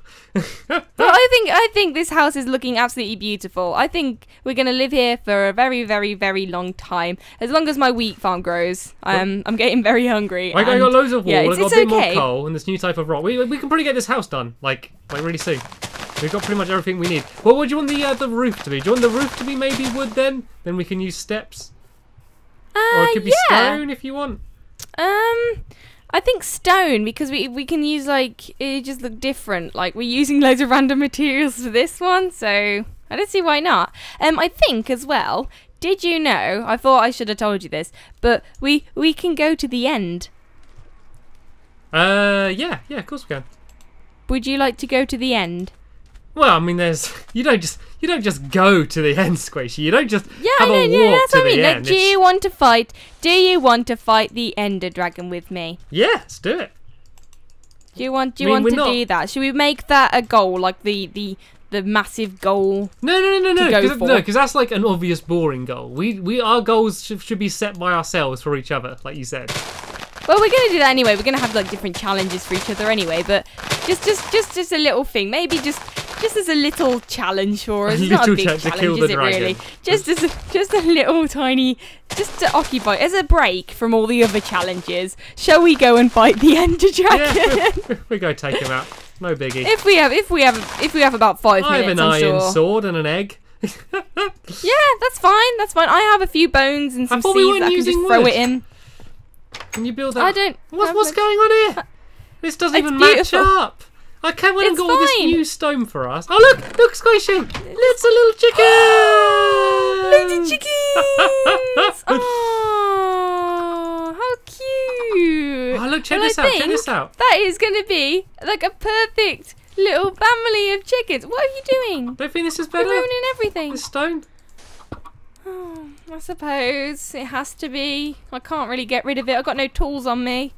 Well, I think I think this house is looking absolutely beautiful. I think we're gonna live here for a very, very, very long time. As long as my wheat farm grows. Um, I'm getting very hungry. I got, I got loads of wool. yeah, it's, I've got it's a bit okay. more coal and this new type of rock. We, we can probably get this house done like like really soon. We've got pretty much everything we need. What would you want the uh, the roof to be? Do you want the roof to be maybe wood then? Then we can use steps, or Uh, it could be yeah. stone if you want. Um, I think stone because we we can use like it just look different. Like we're using loads of random materials for this one, so I don't see why not. Um, I think as well. Did you know? I thought I should have told you this, but we we can go to the end. Uh, yeah, yeah, of course we can. Would you like to go to the end? Well, I mean, there's you don't just you don't just go to the end, Squishy. You don't just Yeah, have I know. Yeah, that's to what I mean. Like, do you want to fight? Do you want to fight the Ender Dragon with me? Yeah, let's do it. Do you want? Do you I mean, want to not- do that? Should we make that a goal? Like the the the massive goal? No, no, no, no, no. Because no, that's like an obvious boring goal. We we our goals should, should be set by ourselves for each other, like you said. Well, we're gonna do that anyway. We're gonna have like different challenges for each other anyway. But just, just, just, just a little thing. Maybe just, just as a little challenge for us. A It's not a big challenge to challenge, kill the is it really? Just as, a, just a little tiny, just to occupy as a break from all the other challenges. Shall we go and fight the Ender Dragon? Yeah, we go take him out. No biggie. if we have, if we have, if we have about five I have minutes, an I'm iron sure. sword and an egg. Yeah, that's fine. That's fine. I have a few bones and some we seeds weren't that I can just using throw it in. Can you build that? I don't. What's what's going on here? Uh, this doesn't even match up. I can't wait and got all this new stone for us. Oh look, look, Squishy! It's a little chicken. Little chickens! Oh, how cute! Oh look, check Well, I this out. Check this out. That is going to be like a perfect little family of chickens. What are you doing? Don't think this is better. You're ruining everything. This stone. Oh, I suppose it has to be. I can't really get rid of it. I've got no tools on me.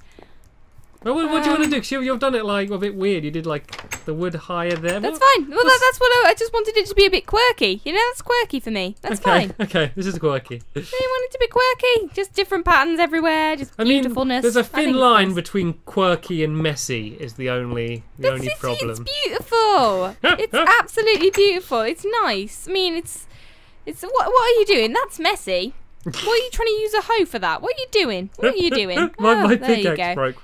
Well, what, what do you want to Um, do? Because you, you've done it like a bit weird. You did like the wood higher there. That's What- fine. Well, that, that's what I, I just wanted it to be a bit quirky. You know, that's quirky for me. That's okay, fine. okay, this is quirky. I want it to be quirky. Just different patterns everywhere. Just I mean, beautifulness. there's a thin line nice. between quirky and messy. Is the only the That's- only it's, problem. It's beautiful. it's absolutely beautiful. It's nice. I mean, it's it's what what are you doing? That's messy. What are you trying to use a hoe for that? What are you doing? What are you doing? my oh, my pickaxe broke.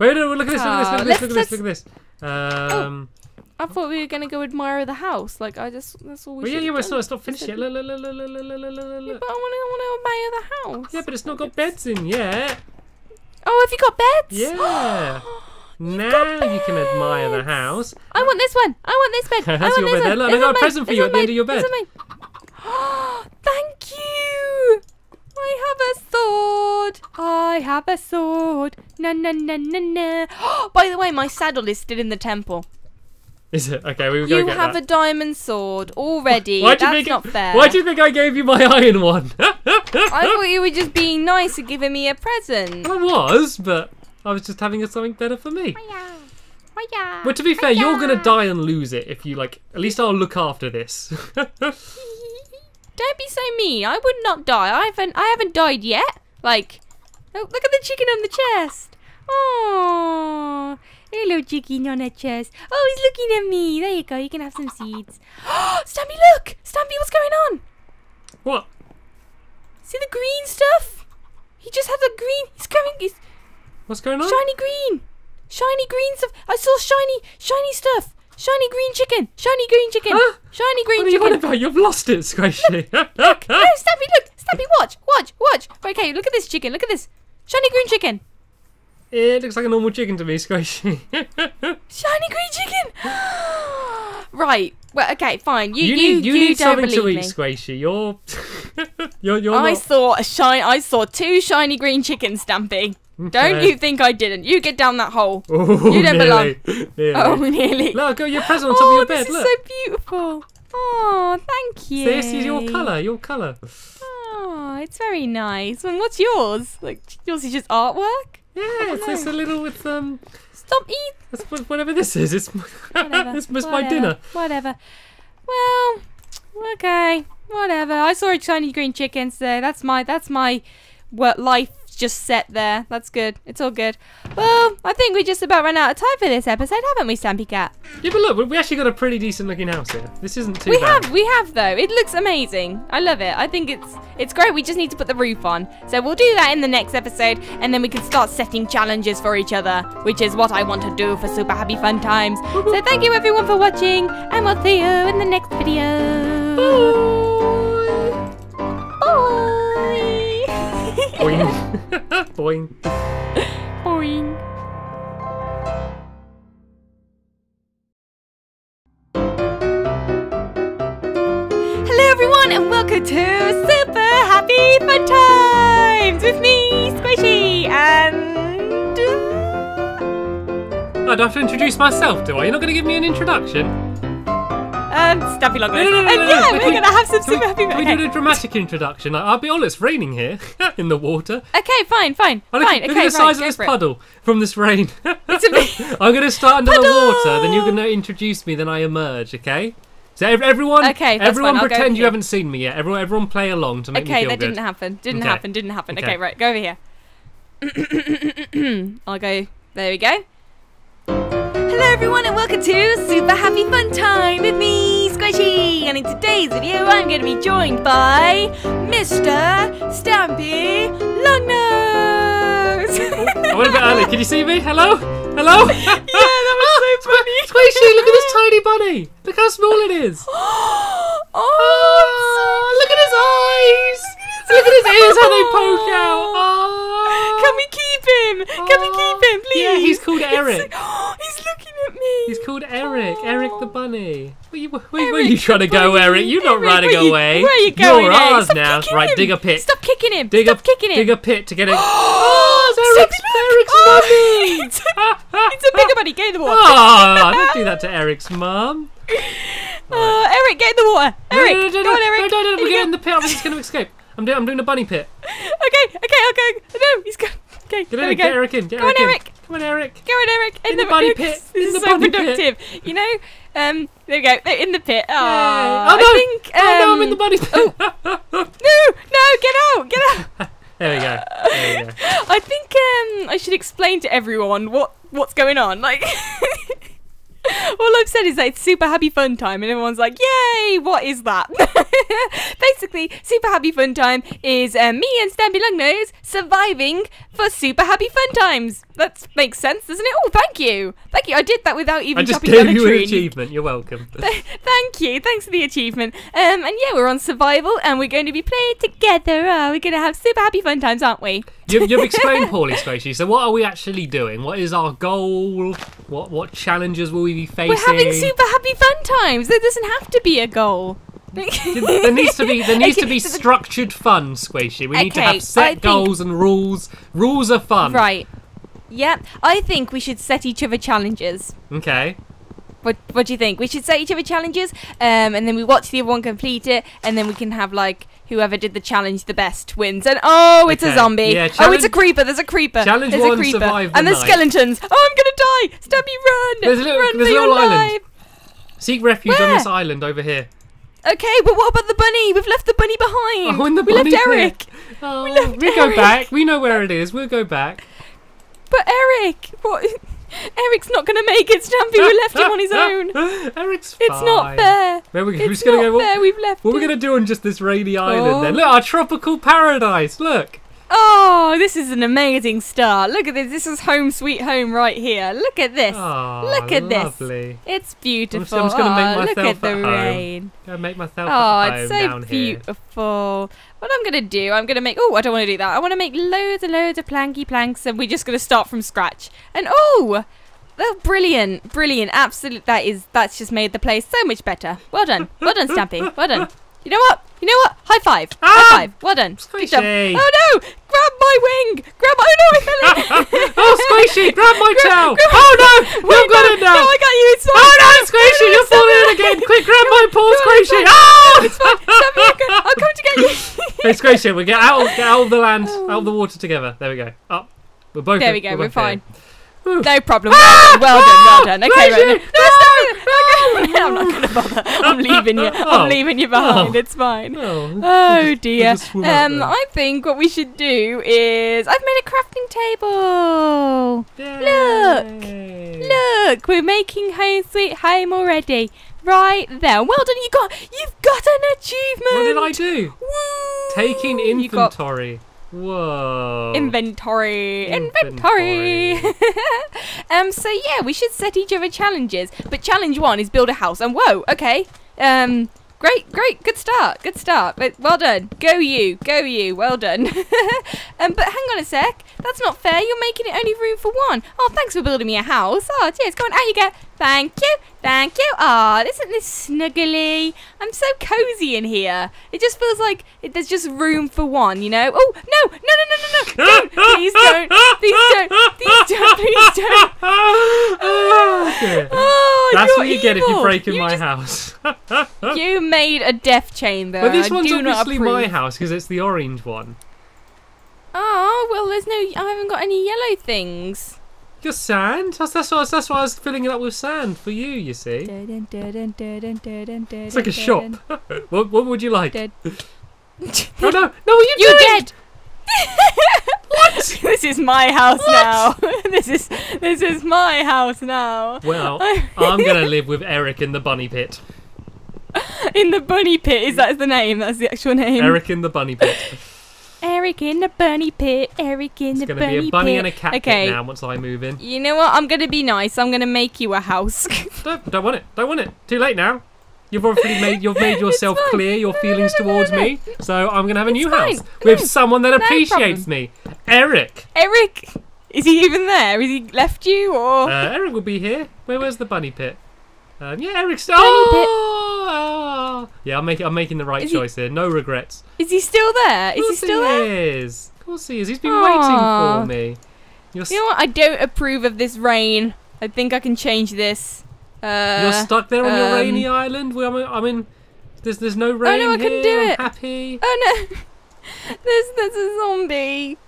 Wait, no, look at this, oh, look at this, look at this, look at this, look at this. Um, oh, I thought we were going to go admire the house. Like, I just, that's all we well, yeah, yeah, well, it's not, finished yet. But I want to admire the house. Yeah, but it's not got beds in yet. Oh, have you got beds? Yeah. now you can admire the house. I want this one. I want this bed. That's your bed one. there. Got a present for you at the end of your bed. Thank you. I have a sword. I have a sword. Na na na na na. By the way, my saddle is still in the temple. Is it? Okay, we will go You get have that. a diamond sword already. Why'd you That's make it- not fair. Why do you think I gave you my iron one? I thought you were just being nice and giving me a present. I was, but I was just having something better for me. But to be fair, you're gonna die and lose it if you like. At least I'll look after this. Don't be so mean. I would not die. I haven't. I haven't died yet. Like, oh, look at the chicken on the chest. Oh, hello, chicken on the chest. Oh, he's looking at me. There you go. You can have some seeds. Stampy, look. Stampy, what's going on? what? See the green stuff? He just has a green. He's going. He's What's going on? shiny green. Shiny green stuff. I saw shiny, shiny stuff. Shiny green chicken. Shiny green chicken. Huh? Shiny green What are you on about? You've lost it, Squishy. Look, no, Stampy, look, Stampy, watch, watch, watch. Okay, look at this chicken. Look at this shiny green chicken. it looks like a normal chicken to me, Squishy. Shiny green chicken. right. Well, okay, fine. You, you you, need you, you need something to eat, me. Squishy. You're you're you're I not. saw a shine. I saw two shiny green chickens, Stampy. Don't you think I didn't? You get down that hole. Oh, You don't nearly, nearly. Oh, nearly. Look, got your present on top oh, of your bed. this bed. is Look. so beautiful. Oh, thank you. This is your colour. Your colour. Oh, it's very nice. And what's yours? Like yours is just artwork. Yeah, it's, it's a little with um. Stop eat. It's wh- whatever this is. It's Whatever. this was my dinner. Whatever. Well, okay. Whatever. I saw a shiny green chicken, so that's my that's my work life just set there. That's good. It's all good. Well, I think we just about ran out of time for this episode, haven't we, Stampy Cat? Yeah, but look, we actually got a pretty decent looking house here. This isn't too we bad. have, we have though. It looks amazing. I love it. I think it's it's great. We just need to put the roof on. So we'll do that in the next episode, and then we can start setting challenges for each other, which is what I want to do for Super Happy Fun Times. So thank you everyone for watching, and we'll see you in the next video. Bye. Boing. Boing. Boing. Hello everyone and welcome to Super Happy Fun Times with me, Squishy, and I'd have to introduce myself, do I? You're not going to give me an introduction? Um Stampy Longlist. No, no, no, and no, no. yeah, Can we're gonna have some Can we, Super Happy can we okay. do a dramatic introduction? Like, I'll be honest, it's raining here in the water. okay, fine, fine, Oh, look, fine. look okay, at the size right, of this for it. puddle from this rain. It's a I'm going to start under the water, then you're going to introduce me, then I emerge, okay? So everyone, Okay, everyone pretend you haven't seen me yet. Everyone, everyone play along to make me Okay, feel that good. didn't happen. Didn't Okay. happen. Didn't happen. Okay. Okay. right, go over here. I'll go. There we go. Hello, everyone, and welcome to Super Happy Fun Time with me, Squishy. And in today's video, I'm going to be joined by Mr. Stampy Longnose. I oh, went a bit early. Can you see me? Hello? Hello? yeah, that was so ah, funny. Squishy, look at this tiny bunny. Look how small it is. oh, Oh, look at his eyes. Look at his ears, how they poke out. Oh. Ah. Can we keep him? Can we keep him, please? Yeah, he's called Eric. he's looking at me. He's called Eric. Eric the bunny. Where you, where, where Eric you trying to go, bunny. Eric? You're not Eric, running where you- away. Where are you going? Eh? You're ours Stop now. Right, him. dig a pit. Stop kicking him. Dig Stop a, kicking him. Dig a pit to get it. Oh, it's Eric's, Eric's Oh, mummy. it's, a, it's a bigger buddy. Get in the water. Oh, don't do that to Eric's mum. Oh, Eric, get in the water. Eric, no, no, no, go on, Eric. No, no, no, we're getting in the pit. Otherwise he's going to escape. I'm doing, I'm doing a bunny pit. Okay, okay, okay. No, he's go. Okay, Get in, we get go. Eric in. Get Go on, Eric in. Eric. Come on, Eric. Go on, Eric. In the bunny pit, This in is the so bunny pit. productive. You know, um, there we go. They're in the pit. Oh, I oh no! think. Um, oh no! I'm in the bunny pit. No, no, get out, get out. there we go. There we go. I think um, I should explain to everyone what what's going on. Like, all I've said is that it's super happy fun time, and everyone's like, "Yay! What is that?" Basically, super happy fun time is uh, me and Stampy Longnose surviving for super happy fun times. That makes sense, doesn't it? Oh, thank you, thank you. I did that without even I just gave you an achievement. You're welcome. Thank you. Thanks for the achievement. Um, and yeah, we're on survival, and we're going to be playing together. Oh, we're going to have super happy fun times, aren't we? You've, you've explained poorly, Squishy. So what are we actually doing? What is our goal? What what challenges will we be facing? We're having super happy fun times. There doesn't have to be a goal. there needs to be there needs to be so structured fun, Squishy. We need to have set goals and rules. Rules are fun. Right. Yep. I think we should set each other challenges. Okay. What What do you think? We should set each other challenges, um, and then we watch the other one complete it, and then we can have like whoever did the challenge the best wins. And oh, it's Okay. a zombie. Yeah, oh, it's a creeper. There's a creeper. Challenge there's one, a creeper. survive the and there's night. skeletons. Oh, I'm gonna die. Stubby, run. There's a little- run there's for a your little island. life. Seek refuge on this island over here. Okay, but what about the bunny? We've left the bunny behind. Oh, in the we bunny left. Eric. Oh, we, left go Eric. back. We know where it is. We'll go back. But Eric, what? Eric's not going to make it, Stampy. We left him on his own. Eric's fine. It's not fair. Where we, It's who's gonna not go? What, fair. We've left what are we him. gonna do on just this rainy oh. island Oh. then? Look, our tropical paradise. Look. Oh, this is an amazing start. Look at this. This is home sweet home right here. Look at this. Oh, Look at this. lovely. It's beautiful. I'm just gonna make Oh, look at the home. rain. Go make myself Oh, it's so beautiful. here. What I'm gonna do, I'm gonna make. Oh, I don't want to do that. I want to make loads and loads of planky planks, and we're just gonna start from scratch. And oh, oh, brilliant, brilliant, absolute. That is, that's just made the place so much better. Well done, well done, Stampy. Well done. You know what? You know what? High five. Ah! High five. Well done. Squishy. Oh no! Grab my wing! Grab my. Oh no! I fell in. oh, Squishy, grab my Grab- tail! grab- oh no, Wait, you've got it now! No, I got you. It's oh no, Squishy, you're falling in again! Quick, grab my paw, Squishy! Ah! It's fine. Stampy, I'll come- I'll come to get you. Hey, Squishy, we get out, get out of the land, out of the water together. There we go. Up. We're both. There we go. We're here. fine. Whew. No problem. Well done. Well done. Well done. Okay. No, I'm not going to bother. I'm leaving you. Oh. I'm leaving you behind. Oh. It's fine. Oh, Oh dear. Um. I think what we should do is I've made a crafting table. Yay. Look, we're making home sweet home already. Right there. Well done. You got. You've got an achievement. What did I do? Woo! Taking inventory. Whoa. Inventory. Inventory. um. So yeah, we should set each other challenges. But challenge one is build a house. And whoa. Okay. Um. Great, great, good start, good start. But well done, go you, go you, well done. um, but hang on a sec, that's not fair. You're making it only room for one. Oh, thanks for building me a house. Oh, cheers. Go on, out you go. Thank you, thank you. Ah, isn't this snuggly? I'm so cozy in here. It just feels like it, there's just room for one, you know. Oh no, no, no, no, no, no! Don't, please don't, please don't, please don't, please don't. oh, That's what you get if you break in You my just- house. You made a death chamber. but this one's obviously my house because it's the orange one. Oh well, there's no. I haven't got any yellow things. Just sand. That's that's why that's why I was filling it up with sand for you. You see, it's like a shop. what what would you like? Oh no, no, what are you You're doing? dead. what? this is my house now. this is this is my house now. Well, I'm gonna live with Eric in the bunny pit. in the bunny pit. Is that the name? That's the actual name. Eric in the bunny pit. Eric in the bunny pit. Eric in It's the gonna bunny be a bunny pit. and a cat Okay. pit now once I move in. You know what? I'm gonna be nice. I'm gonna make you a house. Don't, don't want it. Don't want it. Too late now. You've already made you've made yourself clear your No, no, feelings no, no, towards me. So I'm gonna have a It's new fine. house with someone that appreciates problem. me. Eric. Eric, is he even there? Is he left you or? Uh, Eric will be here. Where where's the bunny pit? Um, yeah, Eric's. Bunny pit. Yeah, I'm making I'm making the right Is he- choice here. No regrets. is he still there? Is he still there? is. Of course he is. He's been Aw. waiting for me. You're, You know what? I don't approve of this rain. I think I can change this. Uh, you're stuck there on your um, rainy island. Where I mean. There's there's no rain Oh no, I couldn't do I'm it. happy. Oh no! there's there's a zombie.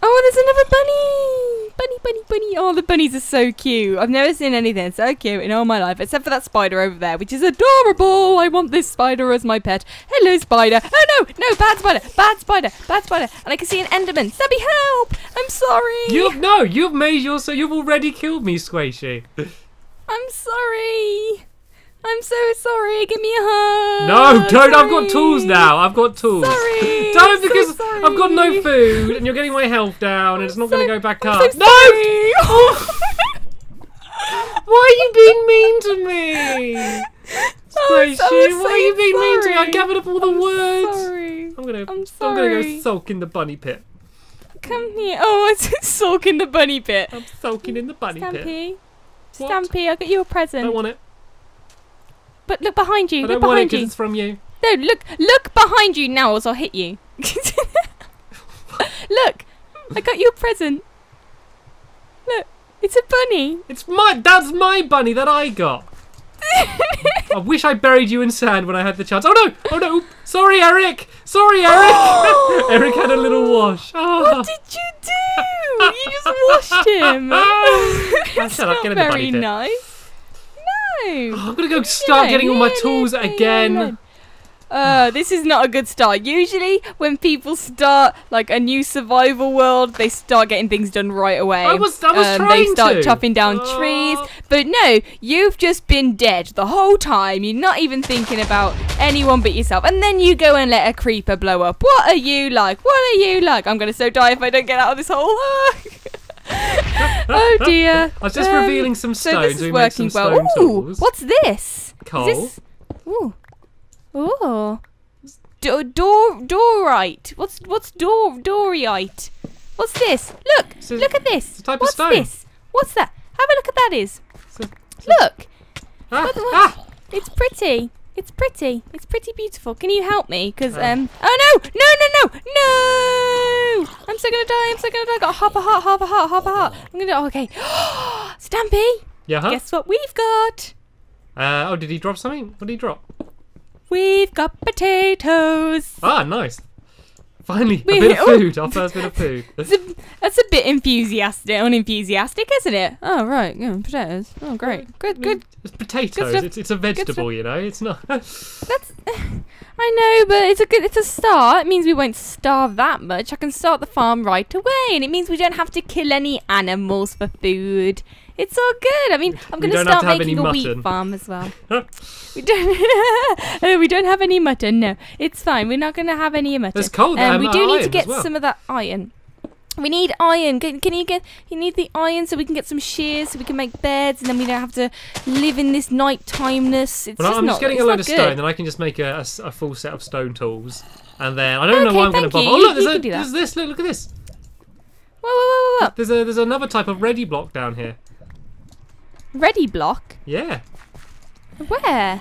Oh, there's another bunny! Bunny, bunny, bunny. Oh, the bunnies are so cute. I've never seen anything so cute in all my life, except for that spider over there, which is adorable. I want this spider as my pet. Hello, spider. Oh, no, no, bad spider, bad spider, bad spider. And I can see an enderman. Stubby, help! I'm sorry. You've no, you've made your so you've already killed me, Squishy. I'm sorry. I'm so sorry. Give me a hug. No, don't. I've got tools now. I've got tools. Sorry. Don't I'm so because sorry. I've got no food and you're getting my health down and it's not going to go back I'm up. so no! sorry. Why are you being mean to me? I'm oh, so why are you being mean to me? I sorry. gathered up all the words. Sorry. I'm gonna, I'm sorry. I'm gonna go sulk in the bunny pit. Come here. Oh, it's sulk in the bunny pit. I'm sulking in the bunny pit. Stampy. What? Stampy, I got you a present. don't want it. But look behind you. I look don't want it behind you. it's from you. No, look, look behind you now, or I'll hit you. look, I got you a present. Look, it's a bunny. It's my, that's my bunny that I got. I wish I buried you in sand when I had the chance. Oh no! Oh no! Sorry, Eric. Sorry, Eric. Oh! Eric had a little wash. Oh. What ah. did you do? You just washed him. That's not get in the bunny very nice. I'm gonna go start No, getting all my tools again. Uh, this is not a good start. Usually, when people start like a new survival world, they start getting things done right away. I was- I was um, They start to. chopping down Oh. trees, but no, you've just been dead the whole time. You're not even thinking about anyone but yourself, and then you go and let a creeper blow up. What are you like? What are you like? I'm gonna so die if I don't get out of this hole. oh dear. I was just Um, revealing some stones. So this is made working well. Ooh, tools. what's this? Coal. Is this? Ooh. Ooh. Do- door doorite. What's what's door doorite? What's this? Look. A- look at this. it's a type of what's this? What's that? Have a look at that is. A- Look. Ah, What- what- ah, It's pretty. It's pretty. It's pretty beautiful. Can you help me? Cause um. Oh no! No! No! No! No! I'm so gonna die. I'm so gonna die. Got half a heart. Half a heart. Half a heart. I'm gonna. Oh, okay. Stampy. yeah, huh? Guess what we've got? Uh, oh, did he drop something? What did he drop? We've got potatoes. Ah, nice. Finally, a bit of oh. food. Our first bit of food. That's a, that's a bit enthusiastic, unenthusiastic, isn't it? Oh right, yeah, potatoes. Oh great, good, good. It's potatoes. stuff. It's, it's a vegetable, you know. It's not. That's. I know, but it's a good. It's a start. It means we won't starve that much. I can start the farm right away, and it means we don't have to kill any animals for food. It's all good. I mean, I'm going don't start making a wheat farm as well. we don't. Uh, we don't have any mutton. No, it's fine. We're not going to have any mutton. There's coal, Um, um, we do need to get well. some of that iron. We need iron. Can, can you get? You need the iron so we can get some shears, so we can make beds, and then we don't have to live in this night timeness. It's Well, just I'm not, just getting a load of good. stone, then I can just make a full set of stone tools. And then I don't know Okay, why I'm going to bother. Oh look, there's, a, can do that. there's this. Look, look at this. Whoa, whoa, whoa, whoa, There's a there's another type of ready block down here. Ready block? Yeah. Where?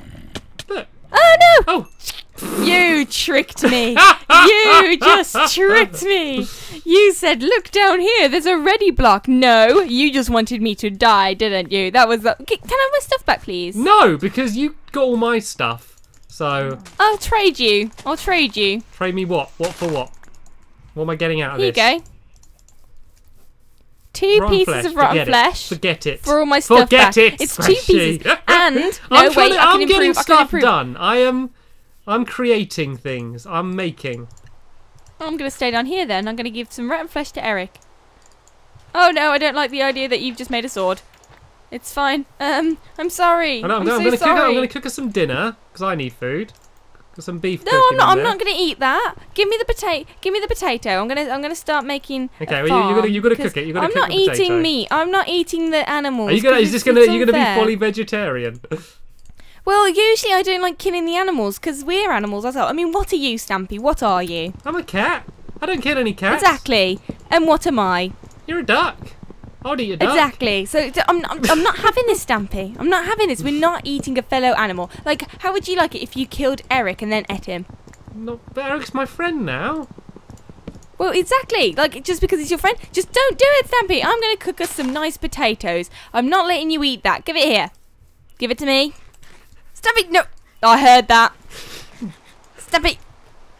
Look. Oh no! Oh. You tricked me. you just tricked me. You said, "Look down here. There's a ready block." No, you just wanted me to die, didn't you? That was. The- Can I have my stuff back, please? No, because you got all my stuff. So I'll trade you. I'll trade you. trade me what? What for what? What am I getting out of Here you this? go. Two Rotten pieces flesh. of rotten Forget it. Få Forget it. for all my stuff Forget back. it. It's two pieces. And no, I'm trying wait, to, I can I'm getting improve. I can stuff improve. done. I am. I'm creating things. I'm making. I'm gonna stay down here then. I'm gonna give some rotten flesh to Eric. Oh no, I don't like the idea that you've just made a sword. It's fine. Um, I'm sorry. I know, I'm, I'm, so gonna cook. I'm gonna cook us some dinner because I need food. Got some beef. No, I'm not. I'm there. not gonna eat that. Give me the potato. Give me the potato. I'm gonna. I'm gonna start making. Okay, well, you- you gotta- you gotta cook it, you gotta cook it. I'm cook not eating meat. I'm not eating the animals. Are you gonna? Is this gonna? You're gonna be fully vegetarian. Well, usually I don't like killing the animals because we're animals ourselves. I mean, what are you, Stampy? What are you? I'm a cat. I don't kill any cats. Exactly. And what am I? You're a duck. I'll eat a duck. Exactly. So I'm, I'm, I'm not having this, Stampy. I'm not having this. We're not eating a fellow animal. Like, how would you like it if you killed Eric and then ate him? No, but Eric's my friend now. Well, exactly. Like, just because he's your friend, just don't do it, Stampy. I'm going to cook us some nice potatoes. I'm not letting you eat that. Give it here. Give it to me. Stampy, no. I heard that. Stampy.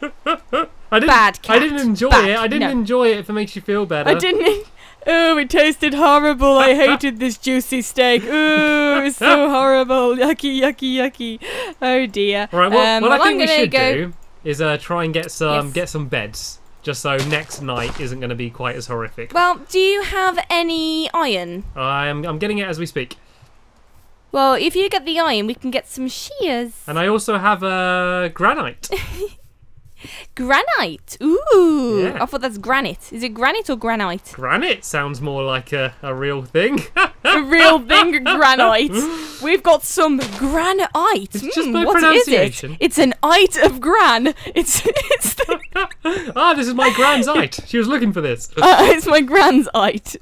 I didn't. Bad I didn't enjoy Bad. it. I didn't No. enjoy it. If it makes you feel better. I didn't. Oh, it tasted horrible. I hated this juicy steak. Ooh, it's so horrible. Yucky, yucky, yucky. Oh dear. All right. Well, Um, what I well, think I'm we should go- do is uh, try and get some Yes. get some beds, just so next night isn't going to be quite as horrific. Well, do you have any iron? I'm I'm getting it as we speak, Well, if you get the iron, we can get some shears. and I also have uh, granite. Granite. Ooh. Yeah. I thought that's granite. Is it granite or granite? granite sounds more like a, a real thing. A real thing, granite. We've got some granite. It's just Mm, my what is pronunciation. it? It's an ite of gran. It's it's the, ah, this is my gran's ite. She was looking for this. uh, it's my gran's ite.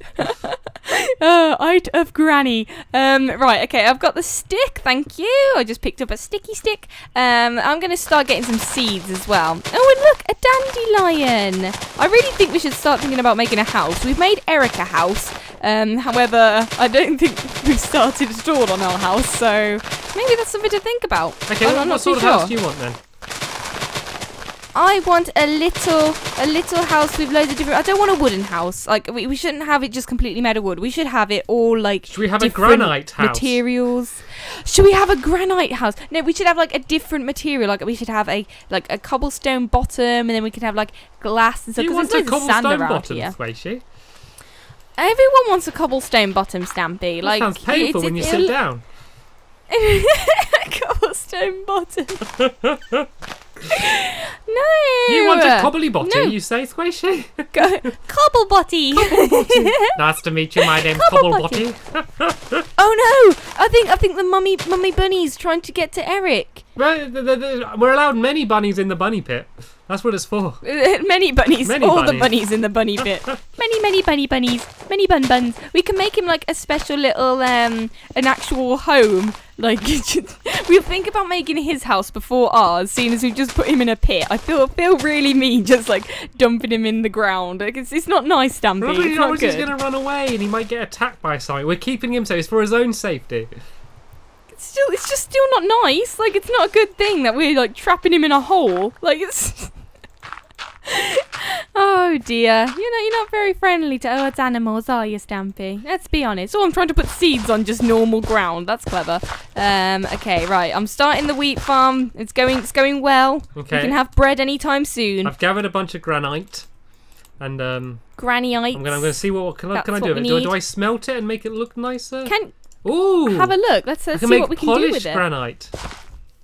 uh, ite of granny. Um, right. Okay. I've got the stick. Thank you. I just picked up a sticky stick. Um, I'm gonna start getting some seeds as well. Oh, and look, a dandelion. I really think we should start thinking about making a house. We've made Eric a house. Um, however, I don't think we've started at all on our house, so maybe that's something to think about. Okay, I'm, what, I'm what not sort of sure. house do you want then? I want a little, a little house with loads of different. I don't want a wooden house. Like we, we shouldn't have it just completely made of wood. We should have it all like. Should we have a granite house? Materials. Should we have a granite house? No, we should have like a different material. Like we should have a like a cobblestone bottom, and then we can have like glass and stuff. you want a there's loads of sand cobblestone bottom. Squishy? Everyone wants a cobblestone bottom, Stampy. That Like sounds painful when you sit down. cobblestone bottom. no. You want a cobbly botty, No. you say, Squishy? Go- Cobblebotty. nice to meet you, my name's Cobblebotty. Cobblebotty. oh no! I think I think the mummy mummy bunny's trying to get to Eric. Right, We're allowed many bunnies in the bunny pit. That's what it's for. Many bunnies. Many all the bunnies. bunnies in the bunny pit. many many bunny bunnies. Many bun buns. We can make him like a special little um an actual home. Like we'll think about making his house before ours, seeing as we've just put him in a pit. I feel feel really mean just like dumping him in the ground. Like, it's, it's not nice, Stampy. Remember, It's not knows he's good. going to run away and he might get attacked by something. We're keeping him safe. It's for his own safety. It's still it's just still not nice. Like it's not a good thing that we're like trapping him in a hole. Like it's Oh dear. You know you're not very friendly to Earth's animals, are you, Stampy? Let's be honest. Oh I'm trying to put seeds on just normal ground. That's clever. Um okay, right. I'm starting the wheat farm. It's going it's going well. Okay. We can have bread anytime soon. I've gathered a bunch of granite. And um, Granny I'm gonna, I'm gonna see what, what can, I, can I do what we it. Do, do. I smelt it and make it look nicer? Can Ooh! have a look. Let's uh, see what we can do polished with it. granite.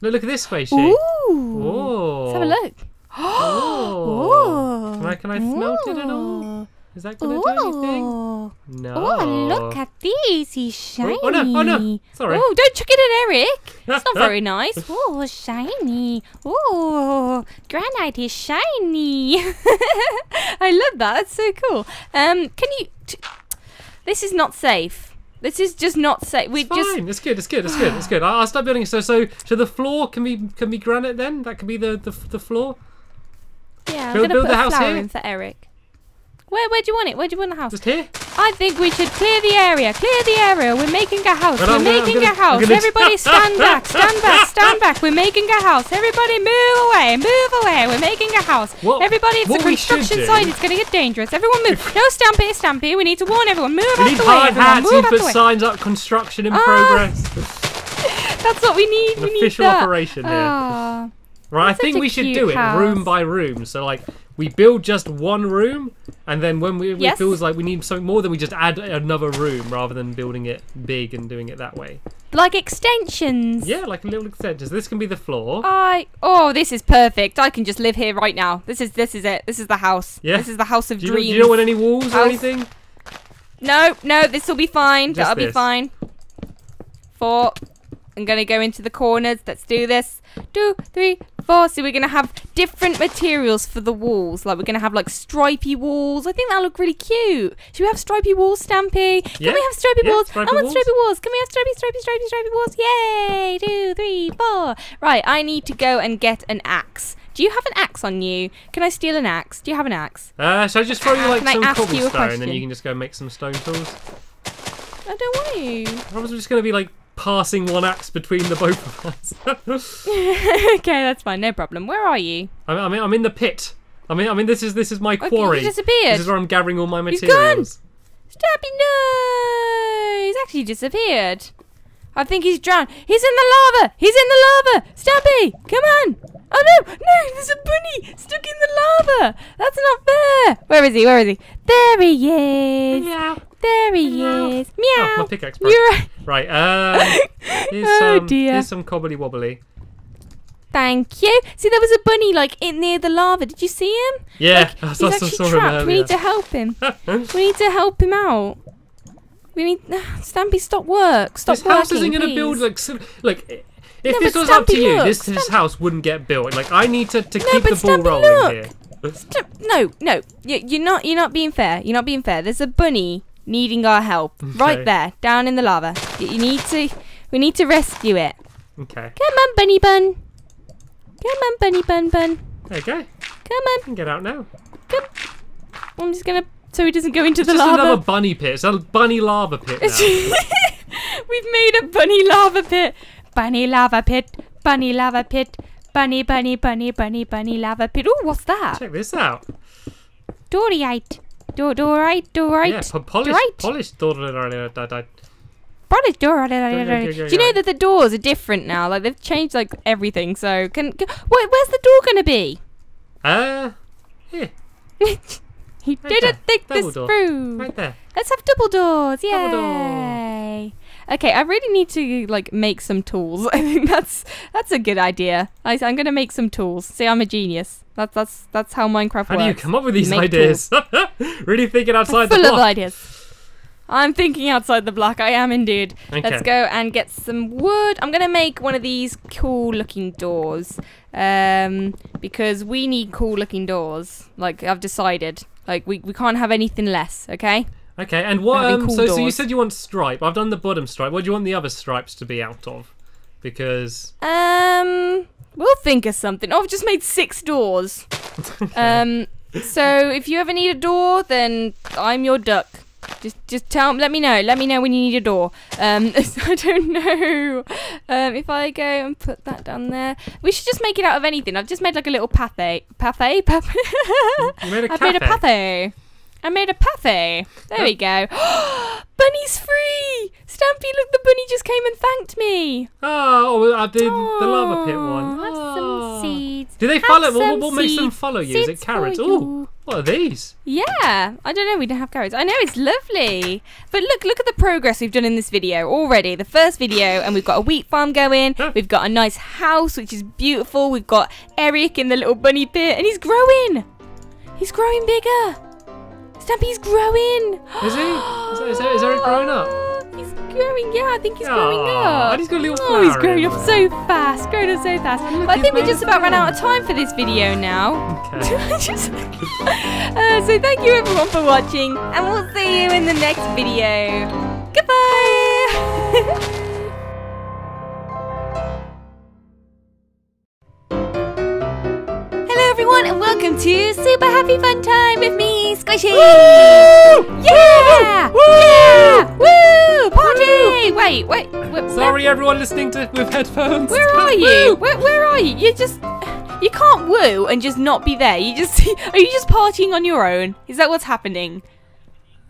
Look, look at this way, she. Ooh. Oh. Let's have a look. Oh. Ooh. Can I, can I smelt it at all? Is that gonna do anything? No. Oh, look at these. He's shiny. Oh, oh, no, oh, no. Sorry. Oh, don't chuck it at Eric. It's not very nice. Oh, shiny. Oh, granite is shiny. I love that. That's so cool. Um, can you... This is not safe. This is just not safe. We It's just... fine. It's good. It's good. It's good. It's good. I'll start building. So, so, so the floor can be can be granite. Then that can be the the, the floor. Yeah, I'm Build- to build put the a house flower here? in for Eric. Where, where do you want it? Where do you want the house? Just here. I think we should clear the area. Clear the area. We're making a house. We're I'm making gonna- a house. Gonna- Everybody stand back. Stand back. Stand back. We're making a house. Everybody move away. Move away. We're making a house. What- Everybody, it's a construction site. It's going to get dangerous. Everyone move. No Stampy, Stampy. We need to warn everyone. Move We out need the way. hard Everyone. hats. Move out put the way. signs up. Construction in Ah, progress. That's what we need. An we need official that. operation here. Ah. Right, I That's such think we should do it house. room by room. So like we build just one room, and then when we Yes. it feels like we need something more, then we just add another room rather than building it big and doing it that way. Like extensions. Yeah, like a little extensions. This can be the floor. I oh this is perfect. I can just live here right now. This is this is it. This is the house. Yeah. This is the house of do, you, do dreams. you don't want any walls or anything? No, no, this will be fine. Just That'll be fine. Four. I'm gonna go into the corners. Let's do this. Two, three, So we're gonna have different materials for the walls. Like we're gonna have like stripy walls. I think that'll look really cute. Should we have stripy walls, Stampy? Can Yeah. we have stripy Yeah, walls? stripy I want walls. stripy walls. Can we have stripy, stripy, stripy, stripy walls? Yay! Two, three, four. Right, I need to go and get an axe. Do you have an axe on you? Can I steal an axe? Do you have an axe? Uh, shall I just throw you like Can some cobblestone, and then you can just go make some stone tools? I don't want to. I was just gonna be like passing one axe between the both of us. okay, that's fine. No problem. Where are you? I'm, I'm, in, I'm in the pit. I mean, I mean, this is this is my quarry. he disappeared. This is where I'm gathering all my He's materials. Stampy, no! He's actually disappeared. I think he's drowned. He's in the lava! He's in the lava! Stampy, come on! Oh no! No! There's a bunny stuck in the lava! That's not fair! Where is he? Where is he? There he is! Meow. There he Meow. is! Oh, Meow! my pickaxe broke. You're right. Right. Um, here's Oh, some. dear. Here's some cobbly wobbly. Thank you. See, there was a bunny like in near the lava. Did you see him? Yeah, Like, he's actually trapped. We need to help him. we need to help him out. We need Stampy. Stop work. Stop this working. house isn't going to build like look. If No, this was up to you, look, this, this house wouldn't get built. Like I need to, to No, keep the ball Stampy, rolling look. here. No, no. You, you're not. You're not being fair. You're not being fair. There's a bunny needing our help Okay. right there, down in the lava. You, need to. We need to rescue it. Okay, Come on, bunny bun. Come on, bunny bun bun. there you go. Come on. can get out now. Come. I'm just gonna. So he doesn't go into It's the just lava. another bunny pit. It's a bunny lava pit now. We've made a bunny lava pit. Bunny lava pit. Bunny lava pit. Bunny, bunny, bunny, bunny, bunny lava pit. Oh, what's that? Check this out. Diorite. Do, diorite, diorite. Yeah, po- polished, Diorite. polished. Diorite. Polished door. go, Do you know that the doors are different now? Like they've changed like everything. So can, can where, where's the door gonna be? Uh, here, he Right didn't there. think Double this door. through. right there. Let's have double doors. Yay. Double door. Okay, I really need to like make some tools. I think that's that's a good idea. I, I'm gonna make some tools. See, I'm a genius. That's that's that's how Minecraft How works. do you come up with these Make ideas? really thinking outside the Full of ideas. I'm thinking outside the block. I am indeed. Okay. Let's go and get some wood. I'm gonna make one of these cool-looking doors, um, because we need cool-looking doors. Like I've decided. Like we, we can't have anything less. Okay. Okay, and what? Um, cool so, so you said you want stripe. I've done the bottom stripe. What do you want the other stripes to be out of? Because Um, we'll think of something. Oh, I've just made six doors. Um, so if you ever need a door, then I'm your duck. Just, just tell, let me know. Let me know when you need a door. Um, I don't know. Um, if I go and put that down there, we should just make it out of anything. I've just made like a little pathe, pathe, pathe. you made a I've made a cafe. I made a pathe. There we go. Bunny's free. Stampy, look, the bunny just came and thanked me. Ah, oh, well, I did the lava pit one. Have Oh. some ah. seeds. Do they Have follow? What, what makes them follow you? Is it carrots? Oh, what are these? Yeah, I don't know. We don't have carrots. I know it's lovely, but look, look at the progress we've done in this video already. The first video, and we've got a wheat farm going. Huh. We've got a nice house, which is beautiful. We've got Eric in the little bunny pit, and he's growing. He's growing bigger. Stampy's growing. Is he? Is, that, is, that, is Eric growing up? He's growing. Yeah, I think he's growing up. and he's got a little Oh, he's growing up so fast. Growing up so fast. look, I think we just about ran out of time for this video now. Okay. Uh, so thank you everyone for watching, and we'll see you in the next video. Goodbye. everyone, and welcome to Super Happy Fun Time with me, Sqaishey. Yeah! Yeah! Woo! Party! Wait, wait, wait. Sorry, everyone listening to with headphones. Where are you? Where, where are you? You just you can't woo and just not be there. You just are you just partying on your own? Is that what's happening?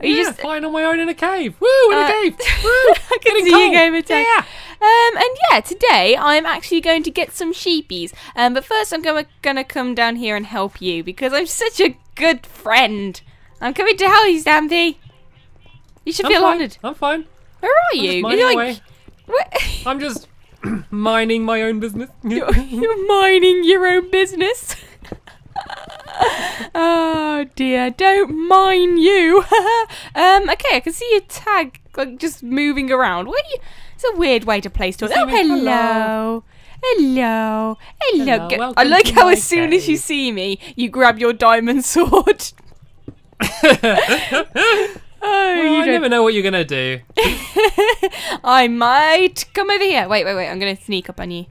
Are you yeah, just flying on my own in a cave. Woo, in Uh, a cave. Woo, I can see you cold. game attack. Yeah. Um, and yeah, today I'm actually going to get some sheepies. Um, but first I'm gonna gonna come down here and help you because I'm such a good friend. I'm coming to help you, Stampy. You should I'm feel fine. honoured. I'm fine. Where are I'm just you? mining You're away. like, I'm just minding my own business. you're, you're minding your own business. oh dear, don't mind you. um, okay, I can see your tag like just moving around. What are you? It's a weird way to place doors. Oh, hello. Hello. Hello. Hello, I like how as soon as you see me, you grab your diamond sword. oh, Well, you never know what you're gonna do. I might come over here. Wait, wait, wait. I'm gonna sneak up on you.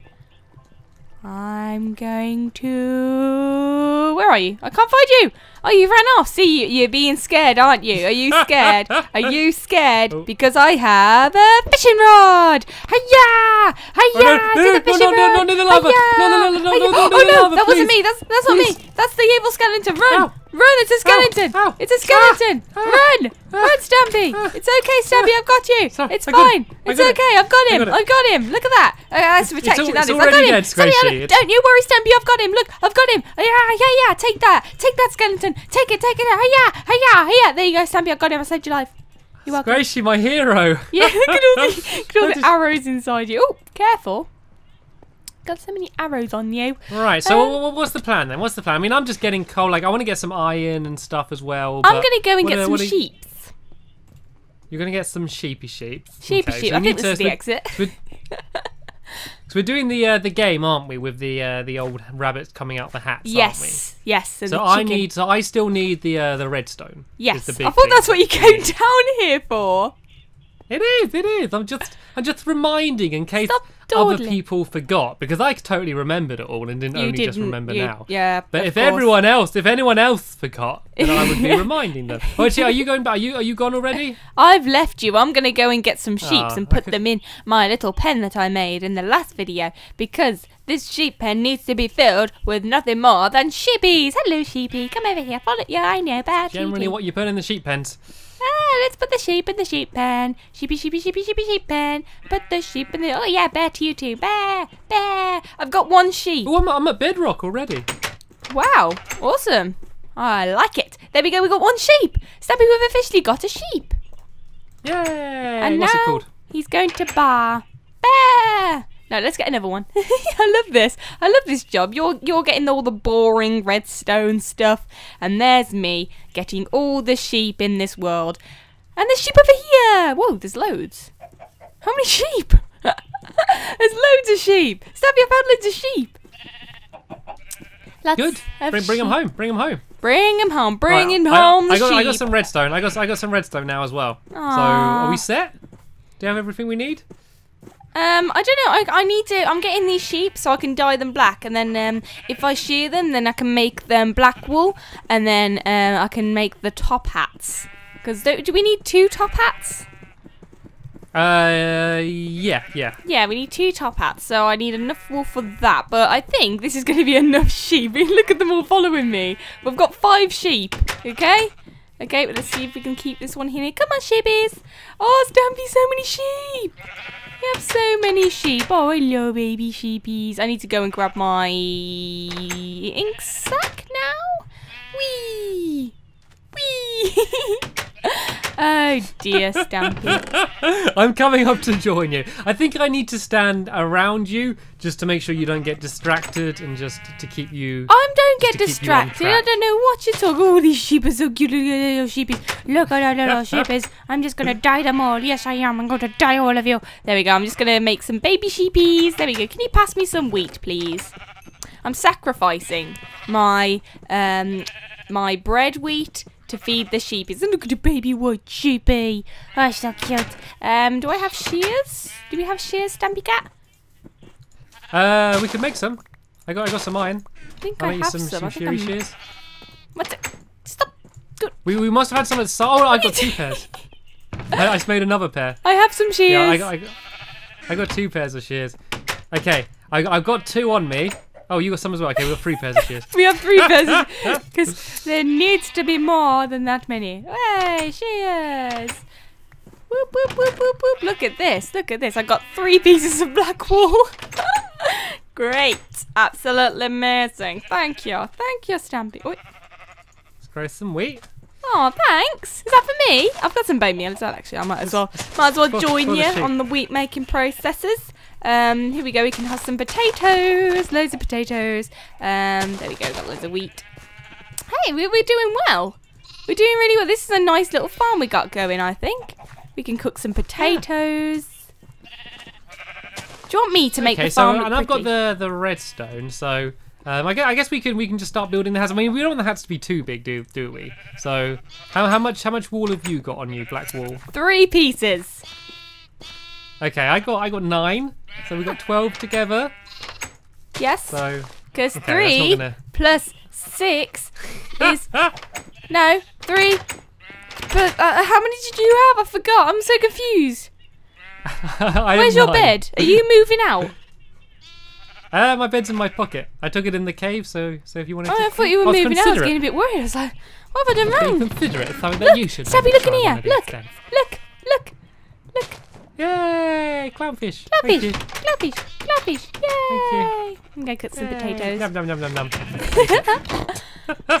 I'm going to. Where are you? I can't find you. Oh, you ran off. See, you- you're being scared, aren't you? Are you scared? Are you scared? Oh. Because I have a fishing rod. Hiya! Hiya! no, to no, the no, fishing no, no, rod. no, no, the lava. Hiya! No, no, no, no, no, Hiya! no, no, Oh no, the no, lava, that wasn't please. me. That's that's not Please. me. That's the evil skeleton. Run! Ow. Run! It's a skeleton. Ow. It's a skeleton. Ah. Run! Ah. Run, Stampy! Ah. It's okay, Stampy. I've got you. Sorry, It's I fine. I It's got it. okay. I've got I him. got. I've got him. Look at that. Uh, that's It's- protection. it's that is. al- I've it's got him. dead, Sqaishey. It's- Don't you worry, Stampy. I've got him. Look, I've got him. Yeah, yeah, yeah. Take that. Take that skeleton. Take it. Take it. Hiya! Hiya! yeah! There you go, Stampy. I've got him. I saved your life. You're welcome. Gracie, my hero. Yeah, look at all the, look at all the arrows inside you. Oh, careful. Got so many arrows on you. Right, so Um, wha- wha- what's the plan then? What's the plan? I mean, I'm just getting coal. Like, I want to get some iron and stuff as well. I'm going to go and get are- some sheep. You're going to get some sheepy sheep. Sheepy Okay, sheep. so I think this is to- the so exit. we- So we're doing the uh, the game, aren't we? With the uh, the old rabbits coming out the hats, Yes, yes. aren't we? And So the I chicken. need. So I still need the uh, the redstone. Yes, the I thought that's what you came down here for. It is. It is. I'm just. I'm just reminding in case Stop other people forgot because I totally remembered it all and didn't You only didn't. just remember you- now. Yeah, But of if course. everyone else, if anyone else forgot, then I would be reminding them. Oh, actually, are you going back? Are you are you gone already? I've left you. I'm gonna go and get some sheep Ah, and put them in my little pen that I made in the last video because this sheep pen needs to be filled with nothing more than sheepies. Hello, sheepy. Come over here. Follow. Yeah, I know. Bad Generally, sheepy. what you put in the sheep pens. Ah, let's put the sheep in the sheep pen. Sheepy, sheepy, sheepy, sheepy, sheep pen. Put the sheep in the. Oh yeah, bear to you too. Bear, bear. I've got one sheep. Oh, I'm, I'm at bedrock already. Wow, awesome. I like it. There we go. We got one sheep. Stampy, we've officially got a sheep. Yay! And What's now it called? he's going to bar. Bear. No, let's get another one. I love this. I love this job. You're you're getting all the boring redstone stuff, and there's me getting all the sheep in this world. And there's sheep over here. Whoa, there's loads. How many sheep? there's loads of sheep. Stampy, I found loads of sheep. Let's Good. Bring, bring them home. Bring them home. Bring him home. Bring Right, him home I, the got, sheep. I got some redstone. I got I got some redstone now as well. So are we set? Do you have everything we need? Um, I don't know. I, I need to. I'm getting these sheep so I can dye them black, and then um, if I shear them, then I can make them black wool, and then um, I can make the top hats. Because do, do we need two top hats? Uh, yeah, yeah. Yeah, we need two top hats, so I need enough wool for that. But I think this is going to be enough sheep. Look at them all following me. We've got five sheep. Okay. Okay, let's see if we can keep this one here. Come on, sheepies. Oh, Stampy, so many sheep. We have so many sheep. Oh, hello, baby sheepies. I need to go and grab my ink sac now. Wee. Wee. oh, dear, Stampy. I'm coming up to join you. I think I need to stand around you just to make sure you don't get distracted and just to keep you. I don't get to keep you on distracted. I don't know what you're talking. Oh, these sheep are so cute. Look at little sheepies. Look at our little sheepies. I'm just gonna dye them all. Yes, I am. I'm going to dye all of you. There we go. I'm just gonna make some baby sheepies. There we go. Can you pass me some wheat, please? I'm sacrificing my um my bread wheat to feed the sheep. sheepies. And look at the baby white sheepy. Oh, she's so cute. Um, do I have shears? Do we have shears, Stampy Cat? Uh, we could make some. I got I got some iron. I think I'll I have some, some. some I shears. What's it? Stop. Good. We, we must have had some at the Oh, I got two pairs. I, I just made another pair. I have some shears. Yeah, I got, I got I got two pairs of shears. Okay, I, I've got two on me. Oh, you got some as well. Okay, we got three pairs of shears. We have three pairs because there needs to be more than that many. Hey, shears! Whoop, whoop, whoop, whoop, whoop. Look at this. Look at this. I got three pieces of black wool. Great. Absolutely amazing. Thank you. Thank you, Stampy. Oi. Let's grow some wheat. Oh, thanks. Is that for me? I've got some bone meal as well, actually. I might as well, might as well join you on the wheat making processes. Um, here we go. We can have some potatoes, loads of potatoes. Um, there we go. Got loads of wheat. Hey, we, we're doing well. We're doing really well. This is a nice little farm we got going. I think we can cook some potatoes. Do you want me to make okay, the so farm look and I've got the the redstone. So um, I, guess, I guess we can we can just start building the house. I mean, we don't want the house to be too big, do do we? So how how much how much wool have you got on you, black wall? three pieces. Okay, I got I got nine. So we got twelve together. Yes. So Because okay, three not plus six is no three. But uh, how many did you have? I forgot. I'm so confused. I Where's your nine. bed? Are you moving out? Uh, my bed's in my pocket. I took it in the cave, so so if you wanted Oh, to, I thought you were moving out. I was getting a bit worried. I was like, what have I done wrong? considerate, it's something Look, that you should. Maybe look in here. these Look, look, look, look. Yay! Clownfish. You. clapfish, clapfish. Yay! I'm gonna cut some Yay. potatoes. Yum, yum, yum, yum, yum.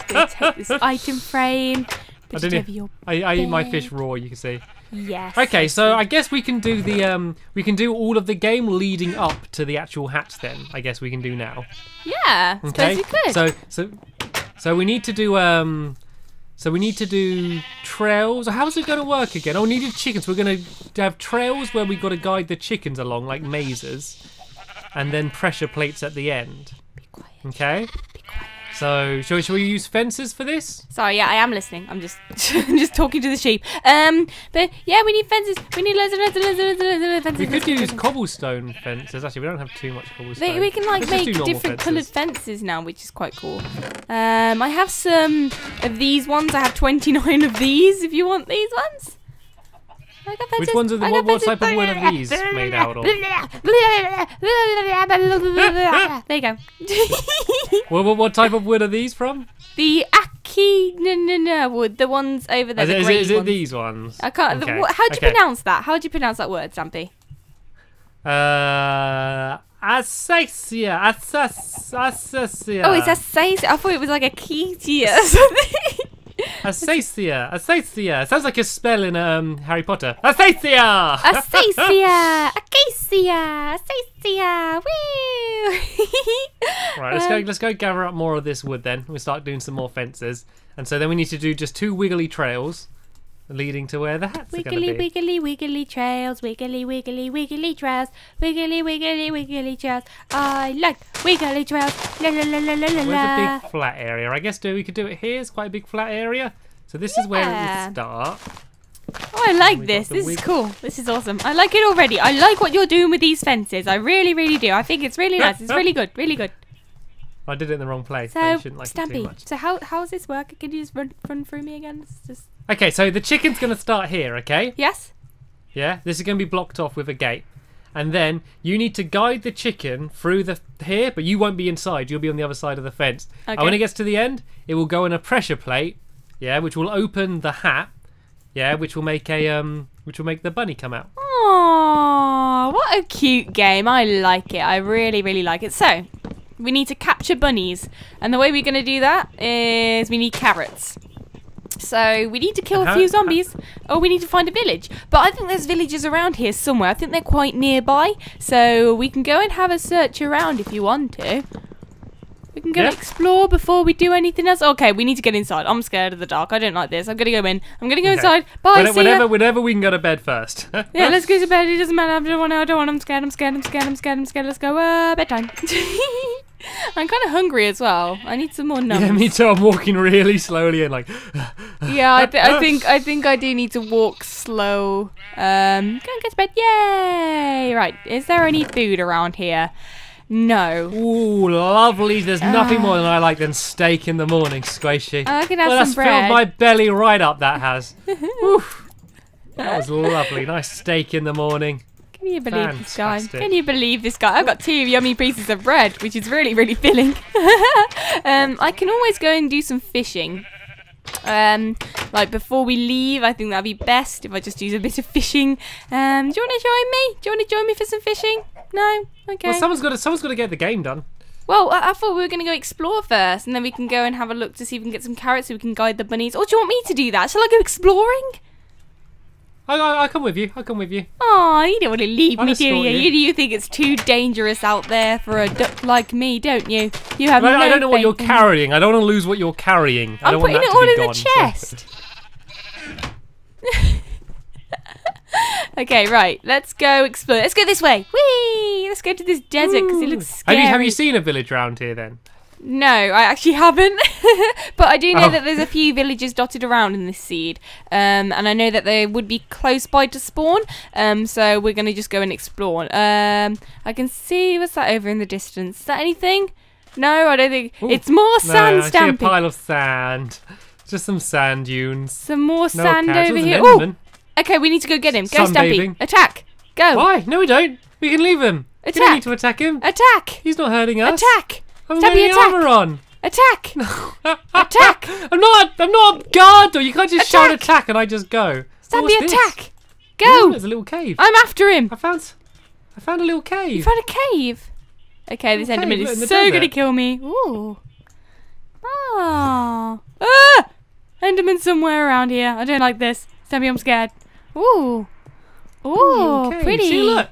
gonna take this item frame. I didn't- your. I, I eat my fish raw. You can see. Yes. Okay, so I guess we can do the um we can do all of the game leading up to the actual hatch. Then I guess we can do now. Yeah. Okay. Suppose we could. So so so we need to do um so we need to do trails. How is it going to work again? Oh, we needed chickens. We're going to have trails where we've got to guide the chickens along like mazes, and then pressure plates at the end. Be quiet. Okay. So shall we, shall we use fences for this? Sorry, yeah, I am listening. I'm just just talking to the sheep. Um, but yeah, we need fences. We need loads and loads and loads and loads and loads of fences. We could use cobblestone fences. Actually, we don't have too much cobblestone. They, we can like Let's make different fences. coloured fences now, which is quite cool. Um, I have some of these ones. I have 29 of these. If you want these ones. Which ones are the- what- what type of wood are these made out of? There you go. What, what, what type of wood are these from? the Aki no no no wood, the ones over there. Is the it, is it, is it these ones? I can't. Okay, The, how do you okay. pronounce that? How do you pronounce that word, Stampy? Uh, Asacia, Asas, Asacia. Oh, it's a say. I thought it was like a Ketia or something. Asacia, Asacia. Sounds like a spell in um Harry Potter. Asacia. Acacia, Acacia, Acacia, woo! Right, let's go. Um, Let's go gather up more of this wood. Then we start doing some more fences, and so then we need to do just two wiggly trails, leading to where the hats are going Wiggly, to be. wiggly, wiggly trails, wiggly, wiggly, wiggly trails, wiggly, wiggly, wiggly trails. I like wiggly trails. La la la la la la la. a big flat area? I guess do we could do it here. It's quite a big flat area. So this is where it Yeah. would start. Oh, I like this. This is cool. This is awesome. I like it already. I like what you're doing with these fences. I really, really do. I think it's really nice. It's really good. Really good. I did it in the wrong place. So, like Stampy, so how how does this work? Can you just run run through me again? It's just Okay, so the chicken's going to start here. Okay. yes. Yeah, this is going to be blocked off with a gate. And then you need to guide the chicken through the here, but you won't be inside. You'll be on the other side of the fence. And when it gets to the end, it will go in a pressure plate, yeah, which will open the hat, yeah, which will make a um, which will make the bunny come out. Oh, what a cute game. I like it. I really, really like it. So, we need to capture bunnies. And the way we're going to do that is we need carrots. So, we need to kill a few zombies. Or we need to find a village. But I think there's villages around here somewhere. I think they're quite nearby. So, we can go and have a search around if you want to. We can go Yeah. explore before we do anything else. Okay, we need to get inside. I'm scared of the dark. I don't like this. I'm going to go in. I'm going to go Okay. inside. Bye, Whenever, see ya. whenever, whenever we can go to bed first. Yeah, let's go to bed. It doesn't matter. I don't want. I don't want. I'm scared. I'm scared. I'm scared. I'm scared. I'm scared. Let's go. Uh, bedtime. I'm kind of hungry as well. I need some more numbs. Yeah, me too. I'm walking really slowly and like. Yeah, I, th- I think I think I do need to walk slow. Um, go and get to bed. Yay! Right. Is there any food around here? No. Ooh, lovely. There's nothing more than I like than steak in the morning, Sqaishey. I can have well, some that's bread. filled my belly right up, that has. Oof. That was lovely. Nice steak in the morning. Can you believe this guy? Can you believe this guy? I've got two yummy pieces of bread, which is really, really filling. um, I can always go and do some fishing. Um, like before we leave, I think that'd be best if I just use a bit of fishing. Um, do you want to join me? Do you want to join me for some fishing? No. Okay. Well, someone's got to someone's got to get the game done. Well, I, I thought we were going to go explore first, and then we can go and have a look to see if we can get some carrots so we can guide the bunnies. Or do you want me to do that? Shall I go exploring? I, I, I come with you. I come with you. Oh, you don't want to leave I'll me, do you? you. you? You think it's too dangerous out there for a duck like me, don't you? You have I, no I don't know what you're carrying. I don't want to lose what you're carrying. I I'm don't putting want it all in be the gone, so- chest. okay, right. Let's go explore. Let's go this way. Whee! Let's go to this desert because it looks Have scary. you have you seen a village round here then? No, I actually haven't. but I do know Oh. that there's a few villages dotted around in this seed. Um, and I know that they would be close by to spawn. Um, so we're going to just go and explore. Um, I can see, what's that over in the distance? Is that anything? No, I don't think. Ooh, it's more No, sand I see a pile of sand. Just some sand dunes. Some more No sand over here. Oh, okay, we need to go get him. Go. Stampy. Attack. Go. Why? No, we don't. We can leave him. We don't need to attack him. Attack. He's not hurting us. Attack. I'm Stampy, attack. armor on. Attack. Attack. I'm not. I'm not a guard. Or you can't just shout Attack. attack and I just go. Stampy, what's this? attack. Ooh, Go. there's a little cave. I'm after him. I found. I found a little cave. You found a cave. Okay, this Okay, Enderman is so gonna kill me. Ooh. Ah. Ah! Enderman somewhere around here. I don't like this. Stampy, I'm scared. Ooh. Ooh, Ooh, okay. pretty. See, look.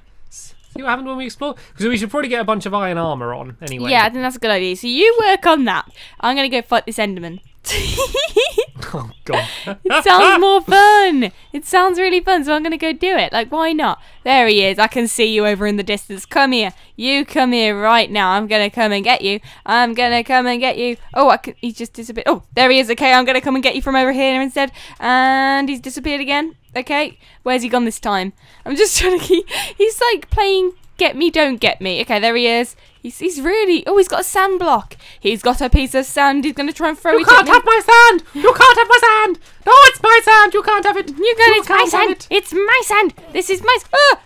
See what happened when we explore? Because we should probably get a bunch of iron armor on anyway. Yeah, I think that's a good idea. So you work on that. I'm gonna go fight this Enderman. Oh god. It sounds more fun. It sounds really fun, so I'm gonna go do it. Like, why not? There he is. I can see you over in the distance. Come here. You come here right now. I'm gonna come and get you. I'm gonna come and get you. Oh, I can. He just disappeared. Oh, there he is. Okay, I'm gonna come and get you from over here instead. And he's disappeared again. Okay, where's he gone this time? I'm just trying to keep. He's like playing get me, don't get me. Okay, there he is. He's, he's really. Oh, he's got a sand block. He's got a piece of sand. He's gonna try and throw You it You can't have my sand! You can't have my sand! No, it's my sand! You can't have it! You go, it's can't have sand. it. It's my sand. This is my. s- Ah!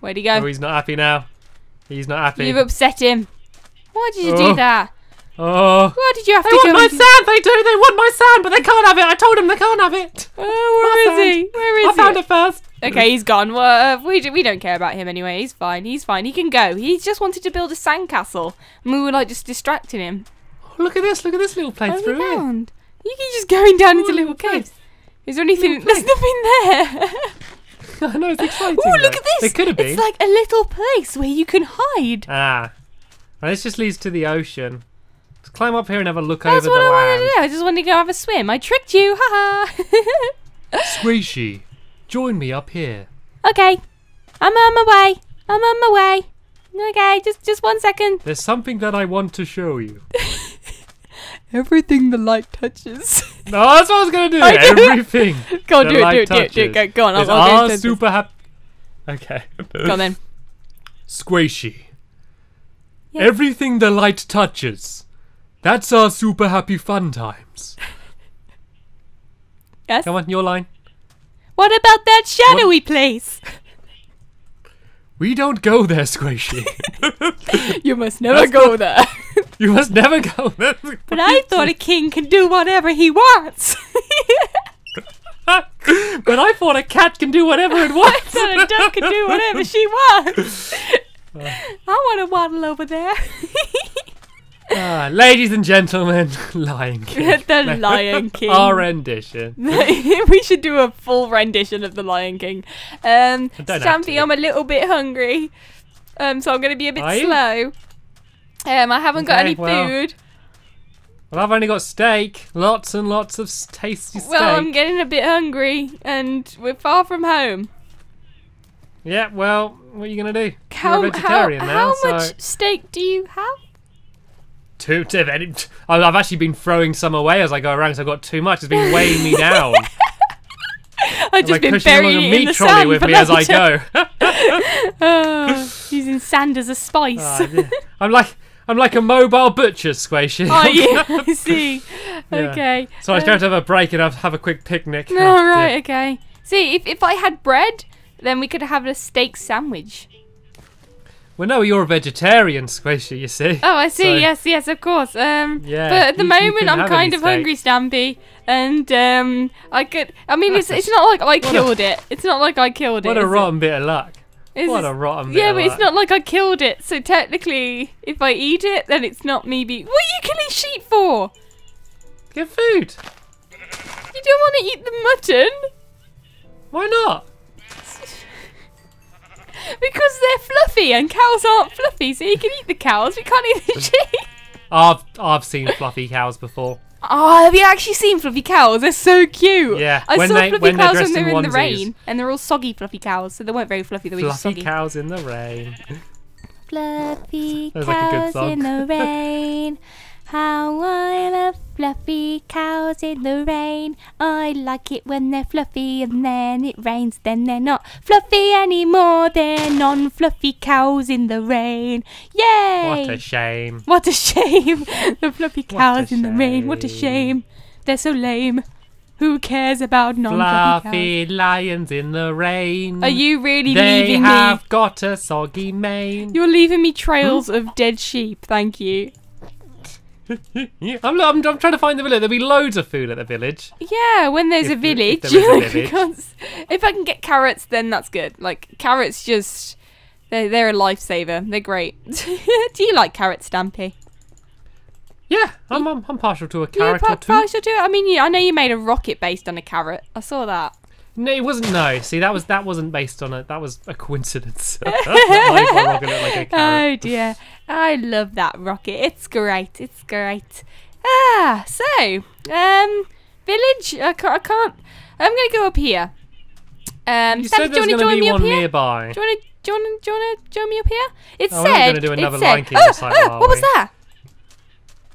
Where'd he go? Oh, he's not happy now. He's not happy. You've upset him. Why did you Oh. do that? Oh. Why did you have to- They to want my sand! They do! They want my sand, but they can't have it! I told them they can't have it! Oh, where My is he? sand. Where I found it first! Okay, he's gone. Well, uh, we d- we don't care about him anyway. He's fine. He's fine. He can go. He just wanted to build a sandcastle, and we were like just distracting him. Oh, look at this, look at this little place What through we here. found? You keep just going down into little caves. Is there anything? There's nothing there. I know, it's exciting. oh, look at this! It could have been. It's like a little place where you can hide. Ah. Well, this just leads to the ocean. Climb up here and have a look That's over what the I wanted to do. I just wanted to go have a swim. I tricked you. Ha Sqaishey, join me up here. Okay. I'm on my way. I'm on my way. Okay, just just one second. There's something that I want to show you. Everything the light touches. No, that's what I was gonna do. I. Everything. go on, do it, do it, do it, do it. Go, go on. I'll, I'll go super happy. Okay. Go on then. Sqaishey. Yes. Everything the light touches. That's our super happy fun times. Yes. Come on, your line. What about that shadowy place? We don't go there, Sqaishey. You must never That's go there. you must never go there. but I thought a king can do whatever he wants. but I thought a cat can do whatever it I wants. thought a duck can do whatever she wants. I want to waddle over there. Ah, ladies and gentlemen, Lion King. the Lion King. Our rendition. we should do a full rendition of the Lion King. Um, Stampy. I'm a little bit hungry, um, so I'm going to be a bit Are you? slow. Um, I haven't got any well, food. Well, I've only got steak. Lots and lots of tasty steak. Well, I'm getting a bit hungry, and we're far from home. Yeah, well, what are you going to do? How, You're a how, vegetarian now, how so... much steak do you have? Two, two, I've actually been throwing some away as I go around, so I've got too much. It's been weighing me down. I've just like been burying a meat the trolley sand with me as I go. Oh, using sand as a spice. Ah, yeah. I'm like I'm like a mobile butcher, Sqaishey. oh yeah, I see. Yeah. Okay. So I was going to have a break and have, have a quick picnic. No, Oh, right, okay. See, if, if I had bread, then we could have a steak sandwich. Well, no, you're a vegetarian, Sqaishey. You see. Oh, I see. So- yes, yes, of course. Um, Yeah, but at the you- you moment, can I'm kind of hungry, Stampy, and um, I could. I mean, it's it's not like I What a- killed it. It's not like I killed it. What a is it? rotten bit of luck. Is What a rotten bit of luck. Yeah, but it's not like I killed it. So technically, if I eat it, then it's not me Be- What are you killing sheep for? Get food. You don't want to eat the mutton Why not? because they're fluffy, and cows aren't fluffy. So you can eat the cows, We can't eat the sheep. I've I've seen fluffy cows before. Oh, have you actually seen fluffy cows? They're so cute. Yeah, I when saw they- fluffy when cows when they were in the rain, and they're all soggy fluffy cows, so they weren't very fluffy. They were Fluffy soggy. cows in the rain. fluffy That's like cows in the rain. How I love fluffy cows in the rain. I like it when they're fluffy and then it rains. Then they're not fluffy anymore. They're non fluffy cows in the rain. Yay! What a shame. What a shame. the fluffy cows in the rain. What a shame. They're so lame. Who cares about non fluffy cows? Fluffy lions in the rain. Are you really They leaving have got a soggy mane. You're leaving me trails of dead sheep. Thank you. I'm, I'm, I'm trying to find the village. There'll be loads of food at the village. Yeah, when there's If- a if village, a village. if I can get carrots, then that's good. Like carrots, just they're they're a lifesaver. They're great. Do you like carrots, Stampy? Yeah, I'm, I'm, I'm partial to a carrot pa- or two. partial to it? I mean, I know you made a rocket based on a carrot. I saw that. No, it wasn't. No, see, that was that wasn't based on a. That was a coincidence. my, my rocket looked like a. Oh dear, I love that rocket. It's great. It's great. Ah, so um, village. I can't. I can't I'm gonna go up here. Um, you said do you there's want to join me be up one here? nearby. Do you want to? Do you want to? Do you want to join me up here? It Oh, we're said. gonna do another it said, Lion King oh, recital, oh, what was that?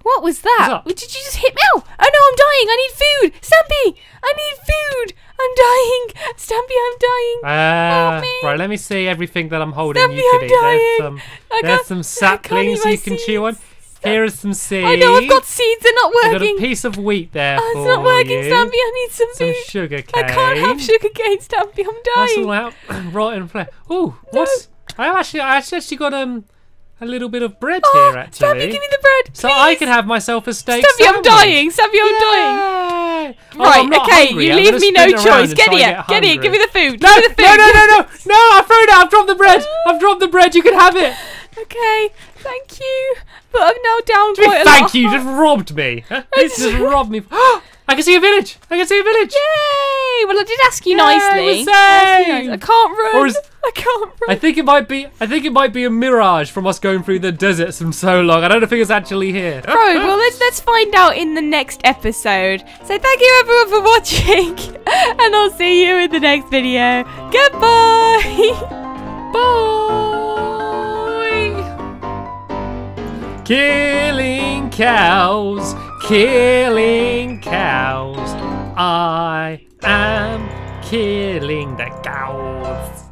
What was that? Did you just hit me? Oh, oh no, I'm dying. I need food. Stampy, I need food. I'm dying. Stampy, I'm dying. Uh, right, let me see everything that I'm holding. Stampy, you I'm could eat. dying. There's some, I there's some saplings you can chew on. seeds. Here are some seeds. I know I've got seeds. They're not I've got a working. piece of wheat there Oh, it's not working, you. Stampy. I need some Some food. sugar cane. I can't have sugar cane, Stampy. I'm dying. That's all out rotten flesh. Oh, what? I actually, I actually actually got um a little bit of bread Oh, here actually. Stampy, give me the bread. so I can have myself a steak Stampy, I'm dying. Stampy, I'm dying. Oh, Right, okay, hungry. you I'm leave me no choice. Get here, get here, give me the food. No, the food. no, no, no, no, no! I've thrown it. I've dropped the bread. I've dropped the bread. You can have it. Okay, thank you. But I'm now down quite a lot. Thank you. You just robbed me. It's just robbed me. I can see a village. I can see a village. Yay! Well, I did ask you Yay, nicely. we're I safe. nice- I can't run. Is- I can't run. I think it might be. I think it might be a mirage from us going through the deserts from so long. I don't think it's actually here. Right, well let's let's find out in the next episode. So thank you everyone for watching, and I'll see you in the next video. Goodbye. Bye. Killing cows, killing cows. I am killing the cows.